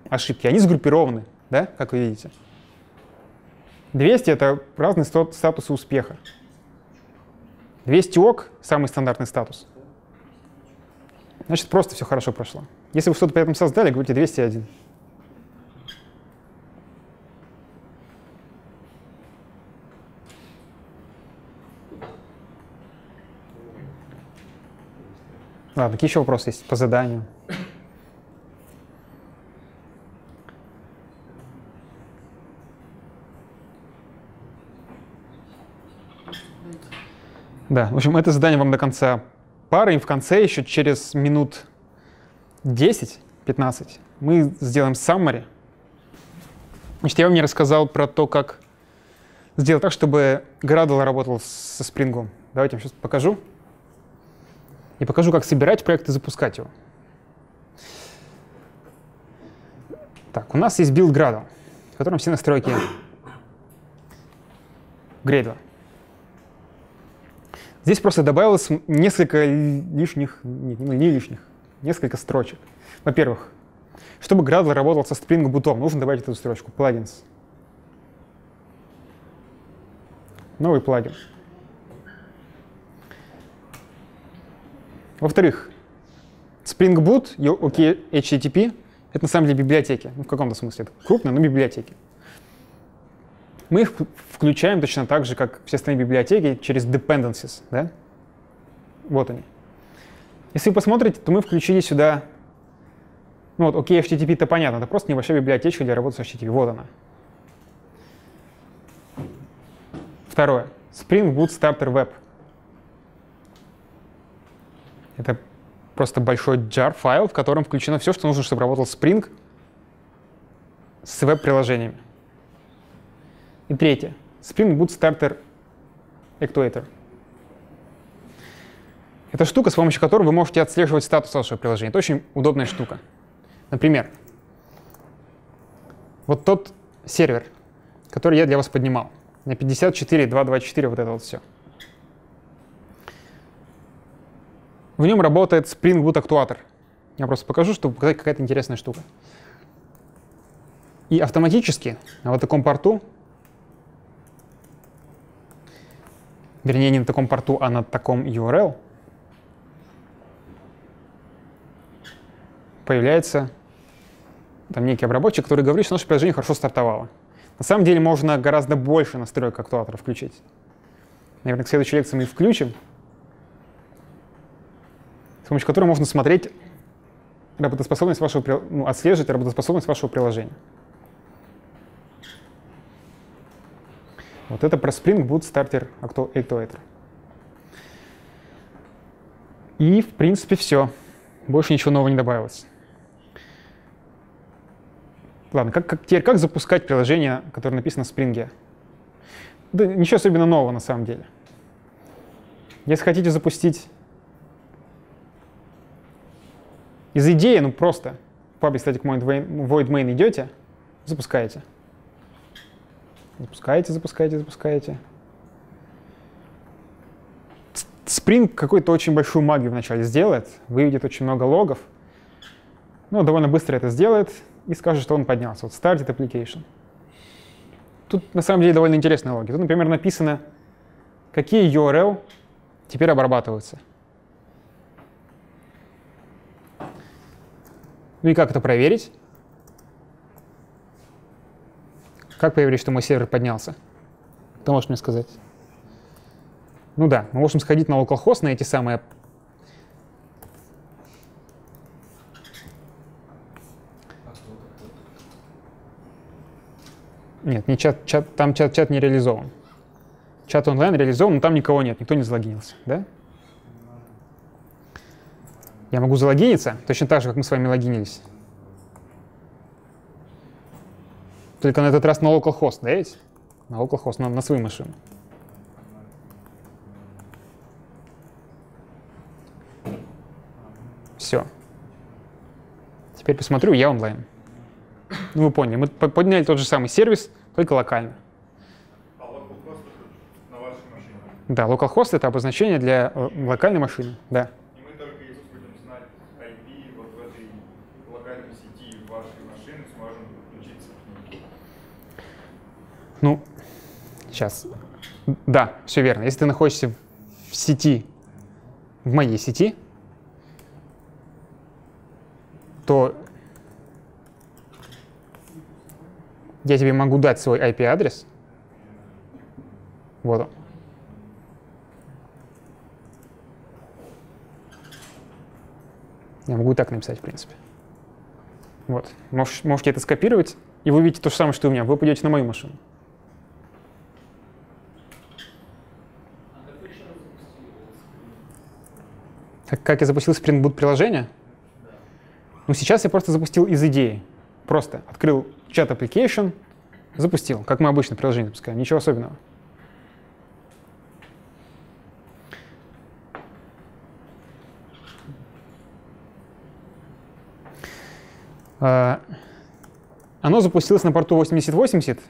S1: ошибки. Они сгруппированы, да, как вы видите. 200 — это разные ста- статусы успеха. 200 ок — самый стандартный статус. Значит, просто все хорошо прошло. Если вы что-то при этом создали, говорите 201. Ладно, какие еще вопросы есть по заданию? Да, в общем, это задание вам до конца пары, и в конце еще через минут 10-15 мы сделаем summary. Значит, я вам не рассказал про то, как сделать так, чтобы Gradle работал со Spring. Давайте я вам сейчас покажу. И покажу, как собирать проект и запускать его. Так, у нас есть build Gradle, в котором все настройки Gradle. Здесь просто добавилось несколько лишних, не, ну, не лишних, несколько строчек. Во-первых, чтобы Gradle работал со Spring Boot, нужно добавить эту строчку, плагинс. Новый плагин. Во-вторых, Spring Boot OK HTTP — это на самом деле библиотеки. Ну, в каком-то смысле. Это крупные, но библиотеки. Мы их включаем точно так же, как все остальные библиотеки, через dependencies. Да? Вот они. Если вы посмотрите, то мы включили сюда... Ну вот, OK HTTP это понятно, это просто небольшая библиотечка для работы с HTTP. Вот она. Второе. Spring Boot Starter Web. Это просто большой jar файл, в котором включено все, что нужно, чтобы работал Spring с веб-приложениями. И третье. Spring Boot Starter Actuator. Это штука, с помощью которой вы можете отслеживать статус вашего приложения. Это очень удобная штука. Например, вот тот сервер, который я для вас поднимал, на 54.224 вот это вот все. В нем работает Spring Boot актуатор. Я просто покажу, чтобы показать какая-то интересная штука. И автоматически на вот таком порту, вернее, не на таком порту, а на таком URL, появляется там некий обработчик, который говорит, что наше приложение хорошо стартовало. На самом деле можно гораздо больше настроек актуатора включить. Наверное, к следующей лекции мы их включим, с помощью которой можно смотреть работоспособность вашего, ну, отслеживать работоспособность вашего приложения. Вот это про Spring Boot Starter Actuator. И, в принципе, все. Больше ничего нового не добавилось. Ладно, как, как, теперь как запускать приложение, которое написано в Spring? Да ничего особенно нового на самом деле. Если хотите запустить из идеи, ну просто в public static void main идете, запускаете. Запускаете, запускаете, запускаете. Spring какую-то очень большую магию вначале сделает, выведет очень много логов, но довольно быстро это сделает и скажет, что он поднялся. Вот started application. Тут на самом деле довольно интересные логи. Тут, например, написано, какие URL теперь обрабатываются. Ну и как это проверить? Как проверить, что мой сервер поднялся? Кто может мне сказать? Ну да, мы можем сходить на localhost, на эти самые Нет, не чат, чат, там чат, чат не реализован. Чат онлайн реализован, но там никого нет, никто не залогинился, да? Я могу залогиниться, точно так же, как мы с вами логинились. Только на этот раз на localhost, да, ведь? На localhost, на, на свою машину. Все. Теперь посмотрю, я онлайн. Ну, вы поняли, мы подняли тот же самый сервис, только локально.
S5: А localhost это на вашей машине?
S1: Да, localhost — это обозначение для э, локальной машины, да.
S5: И мы только если будем знать IP вот в этой локальной сети вашей машины, сможем подключиться к ней.
S1: Ну, сейчас. Да, все верно. Если ты находишься в сети, в моей сети, то я тебе могу дать свой IP-адрес. Вот он. Я могу так написать, в принципе. Вот. Можете это скопировать, и вы увидите то же самое, что у меня. Вы пойдете на мою машину. Как, как я запустил Spring Boot приложение? Ну, сейчас я просто запустил из идеи. Просто открыл чат application, запустил, как мы обычно приложение запускаем, ничего особенного. А, оно запустилось на порту 8080.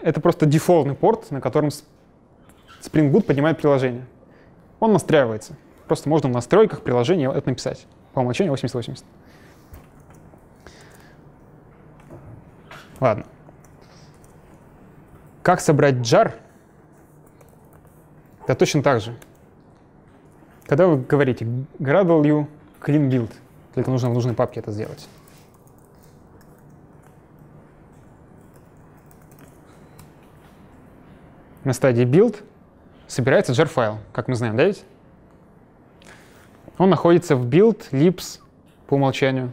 S1: Это просто дефолтный порт, на котором Spring Boot поднимает приложение. Он настраивается. Просто можно в настройках приложения это написать. По умолчанию 8080. Ладно. Как собрать jar? Да точно так же. Когда вы говорите Gradle clean build, Только нужно в нужной папке это сделать. На стадии build собирается jar файл, как мы знаем, да ведь? Он находится в build libs по умолчанию.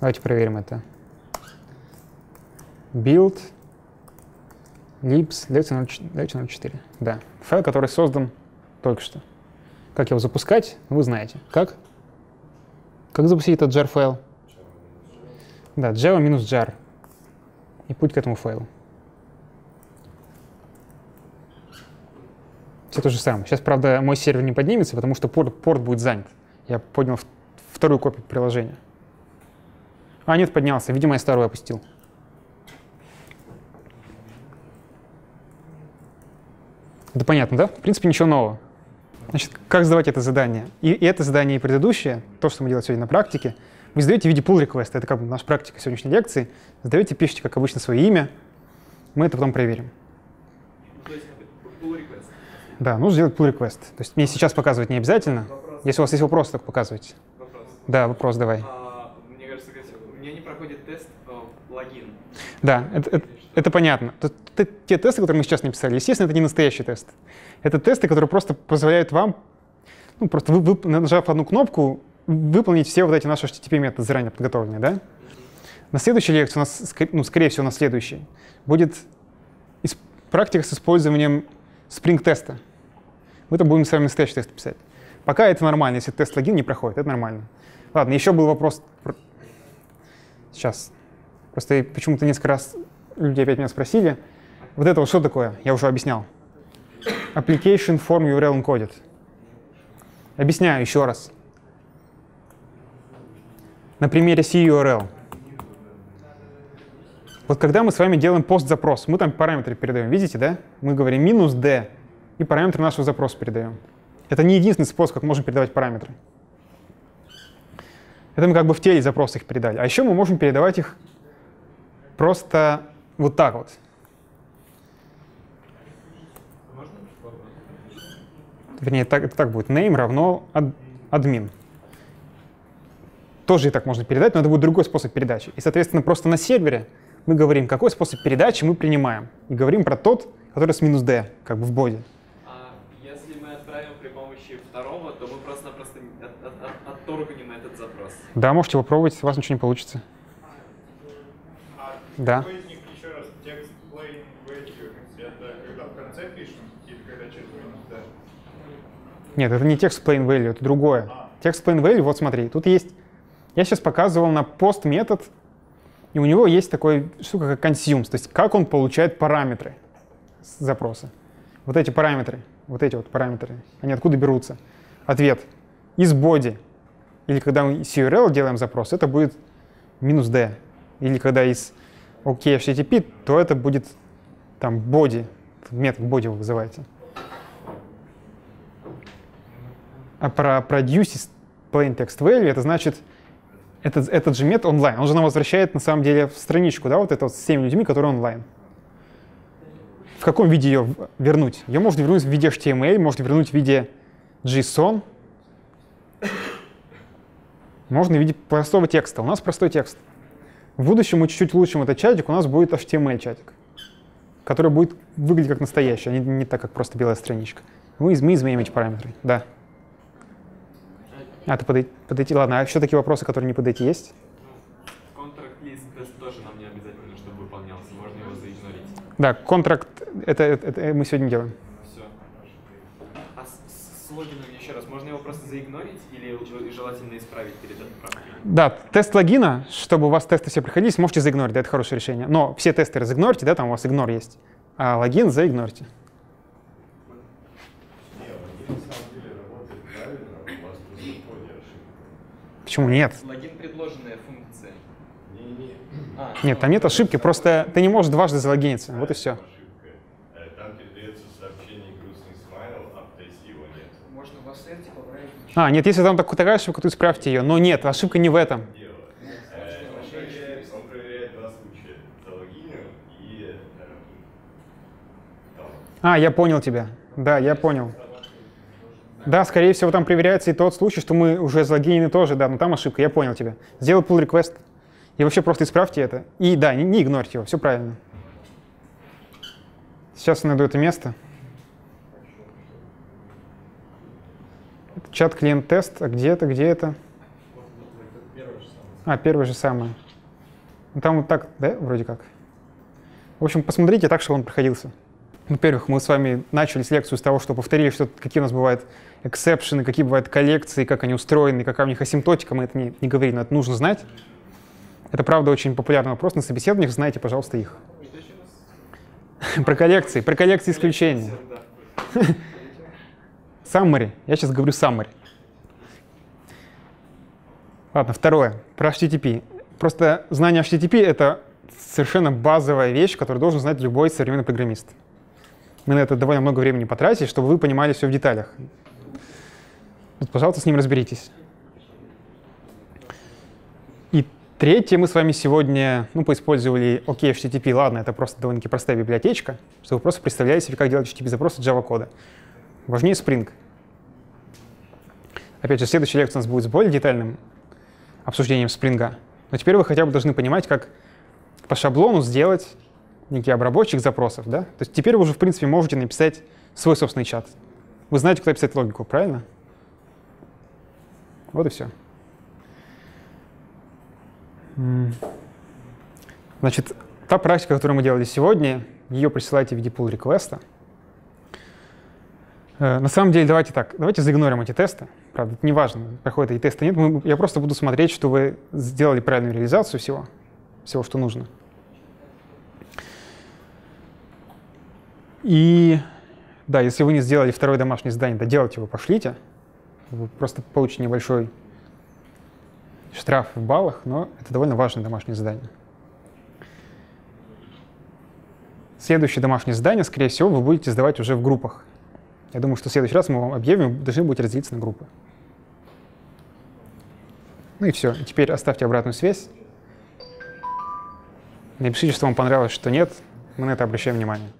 S1: Давайте проверим это. Build libs lecture 04. Да, файл, который создан только что. Как его запускать, вы знаете. Как? Как запустить этот jar файл? Да, java минус jar. И путь к этому файлу. Все то же самое. Сейчас, правда, мой сервер не поднимется, потому что порт, порт будет занят. Я поднял вторую копию приложения. А, нет, поднялся. Видимо, я старую опустил. Это понятно, да? В принципе, ничего нового. Значит, как сдавать это задание? И, и это задание, и предыдущее, то, что мы делаем сегодня на практике, вы сдаете в виде pull request. Это как бы наша практика сегодняшней лекции. Сдаете, пишите, как обычно, свое имя. Мы это потом проверим.
S2: То есть, pull request.
S1: Да, нужно сделать pull request. То есть мне сейчас показывать не обязательно.
S2: Вопрос.
S1: Если у вас есть вопросы, так показывайте.
S2: Вопрос.
S1: Да, вопрос давай.
S2: А, мне кажется, у меня не проходит тест э, логин.
S1: Да, это, это- это понятно. Т- т- Те тесты, которые мы сейчас написали, естественно, это не настоящий тест. Это тесты, которые просто позволяют вам, ну, просто вы, вы- нажав одну кнопку, выполнить все вот эти наши HTTP-методы заранее подготовленные, да? На следующей лекции, у нас, ну, скорее всего, на следующей, будет практика с использованием Spring-теста. Мы там будем с вами настоящий тест писать. Пока это нормально, если тест логин не проходит, это нормально. Ладно, еще был вопрос. про- Сейчас. Просто почему-то несколько раз люди опять меня спросили. Вот это вот что такое? Я уже объяснял. Application Form URL Encoded. Объясняю еще раз. На примере CURL. Вот когда мы с вами делаем пост-запрос, мы там параметры передаем, видите, да? Мы говорим минус D и параметры нашего запроса передаем. Это не единственный способ, как можем передавать параметры. Это мы как бы в теле запроса их передали. А еще мы можем передавать их просто вот так вот. Вернее, так, так будет. Name равно ад- админ. Тоже и так можно передать, но это будет другой способ передачи. И, соответственно, просто на сервере мы говорим, какой способ передачи мы принимаем. И говорим про тот, который с минус D, как бы в боди.
S2: А если мы отправим при помощи второго, то мы просто-напросто от- от- от- отторгнем этот запрос.
S1: Да, можете попробовать, у вас ничего не получится.
S5: А
S1: Да.
S5: них раз? Текст value. Пишем?
S1: Нет, это не текст plain value, это другое.
S5: А.
S1: Текст plain value, вот смотри, тут есть... Я сейчас показывал на пост метод, и у него есть такой штука, как consumes, то есть как он получает параметры запроса. Вот эти параметры, вот эти вот параметры, они откуда берутся? Ответ. Из body. Или когда мы из URL делаем запрос, это будет минус D. Или когда из OK HTTP, то это будет там body, метод body вы вызываете. А про produce plain text value это значит этот, этот же метод онлайн. Он же нам возвращает на самом деле в страничку, да, вот это вот с теми людьми, которые онлайн. В каком виде ее вернуть? Ее можно вернуть в виде HTML, можно вернуть в виде JSON, можно в виде простого текста. У нас простой текст. В будущем мы чуть-чуть улучшим этот чатик, у нас будет HTML-чатик, который будет выглядеть как настоящий, а не, не так, как просто белая страничка. Мы, мы изменим эти параметры, да. А, ты подойти, подойти, ладно, а еще такие вопросы, которые не подойти, есть?
S2: Контракт лист тест тоже нам не обязательно, чтобы выполнялся. Можно его заигнорить.
S1: Да, контракт, это, это- это мы сегодня делаем.
S2: Все. А с, с логином еще раз, можно его просто заигнорить или желательно исправить перед отправкой?
S1: Да, тест логина, чтобы у вас тесты все приходились, можете заигнорить, да, это хорошее решение. Но все тесты разигнорьте, да, там у вас игнор есть. А логин заигнорьте.
S7: Не, он на самом деле работает правильно, у вас просто в коде ошибка.
S1: Почему нет?
S2: Логин предложенная функция.
S7: Не-не.
S2: А,
S1: Нет, там нет ошибки, просто ты не можешь дважды залогиниться, вот и все.
S7: Ошибка. Э, Там передается сообщение грустный смайл, а в тесте его нет.
S4: Можно в ассерте поправить.
S1: А, нет, если там так- такая ошибка, то исправьте ее. Но нет, ошибка не в этом. А, я понял тебя. Да, я понял. Да, скорее всего, там проверяется и тот случай, что мы уже залогинены тоже, да, но там ошибка, я понял тебя. Сделай pull request. И вообще просто исправьте это. И да, не, не игнорьте его, все правильно. Сейчас я найду это место. Чат клиент тест, а где это, где это? А, первый же самый. Ну, там вот так, да, вроде как. В общем, посмотрите так, чтобы он проходился. Во-первых, мы с вами начали лекцию с того, что повторили, что, какие у нас бывают эксепшены, какие бывают коллекции, как они устроены, какая у них асимптотика, мы это не, не говорили, но это нужно знать. Это, правда, очень популярный вопрос на собеседованиях, знайте, пожалуйста, их. Про коллекции, про коллекции исключения. Summary. Я сейчас говорю summary. Ладно, второе. Про HTTP. Просто знание HTTP — это совершенно базовая вещь, которую должен знать любой современный программист. Мы на это довольно много времени потратили, чтобы вы понимали все в деталях. Вот, пожалуйста, с ним разберитесь. И третье, мы с вами сегодня ну, поиспользовали OKHTTP. Ладно, это просто довольно-таки простая библиотечка, чтобы вы просто представляли себе, как делать HTTP-запросы Java кода. Важнее Spring. Опять же, следующая лекция у нас будет с более детальным обсуждением Spring. Но теперь вы хотя бы должны понимать, как по шаблону сделать некий обработчик запросов. Да? То есть теперь вы уже, в принципе, можете написать свой собственный чат. Вы знаете, куда писать логику, правильно? Вот и все. Значит, та практика, которую мы делали сегодня, ее присылайте в виде pull реквеста э, На самом деле, давайте так, давайте заигнорим эти тесты. Правда, это не важно, проходят эти тесты нет. Я просто буду смотреть, что вы сделали правильную реализацию всего, всего, что нужно. И да, если вы не сделали второе домашнее задание, доделайте его, пошлите. Вы просто получите небольшой штраф в баллах, но это довольно важное домашнее задание. Следующее домашнее задание, скорее всего, вы будете сдавать уже в группах. Я думаю, что в следующий раз мы вам объявим, должны будете разделиться на группы. Ну и все. Теперь оставьте обратную связь. Напишите, что вам понравилось, что нет. Мы на это обращаем внимание.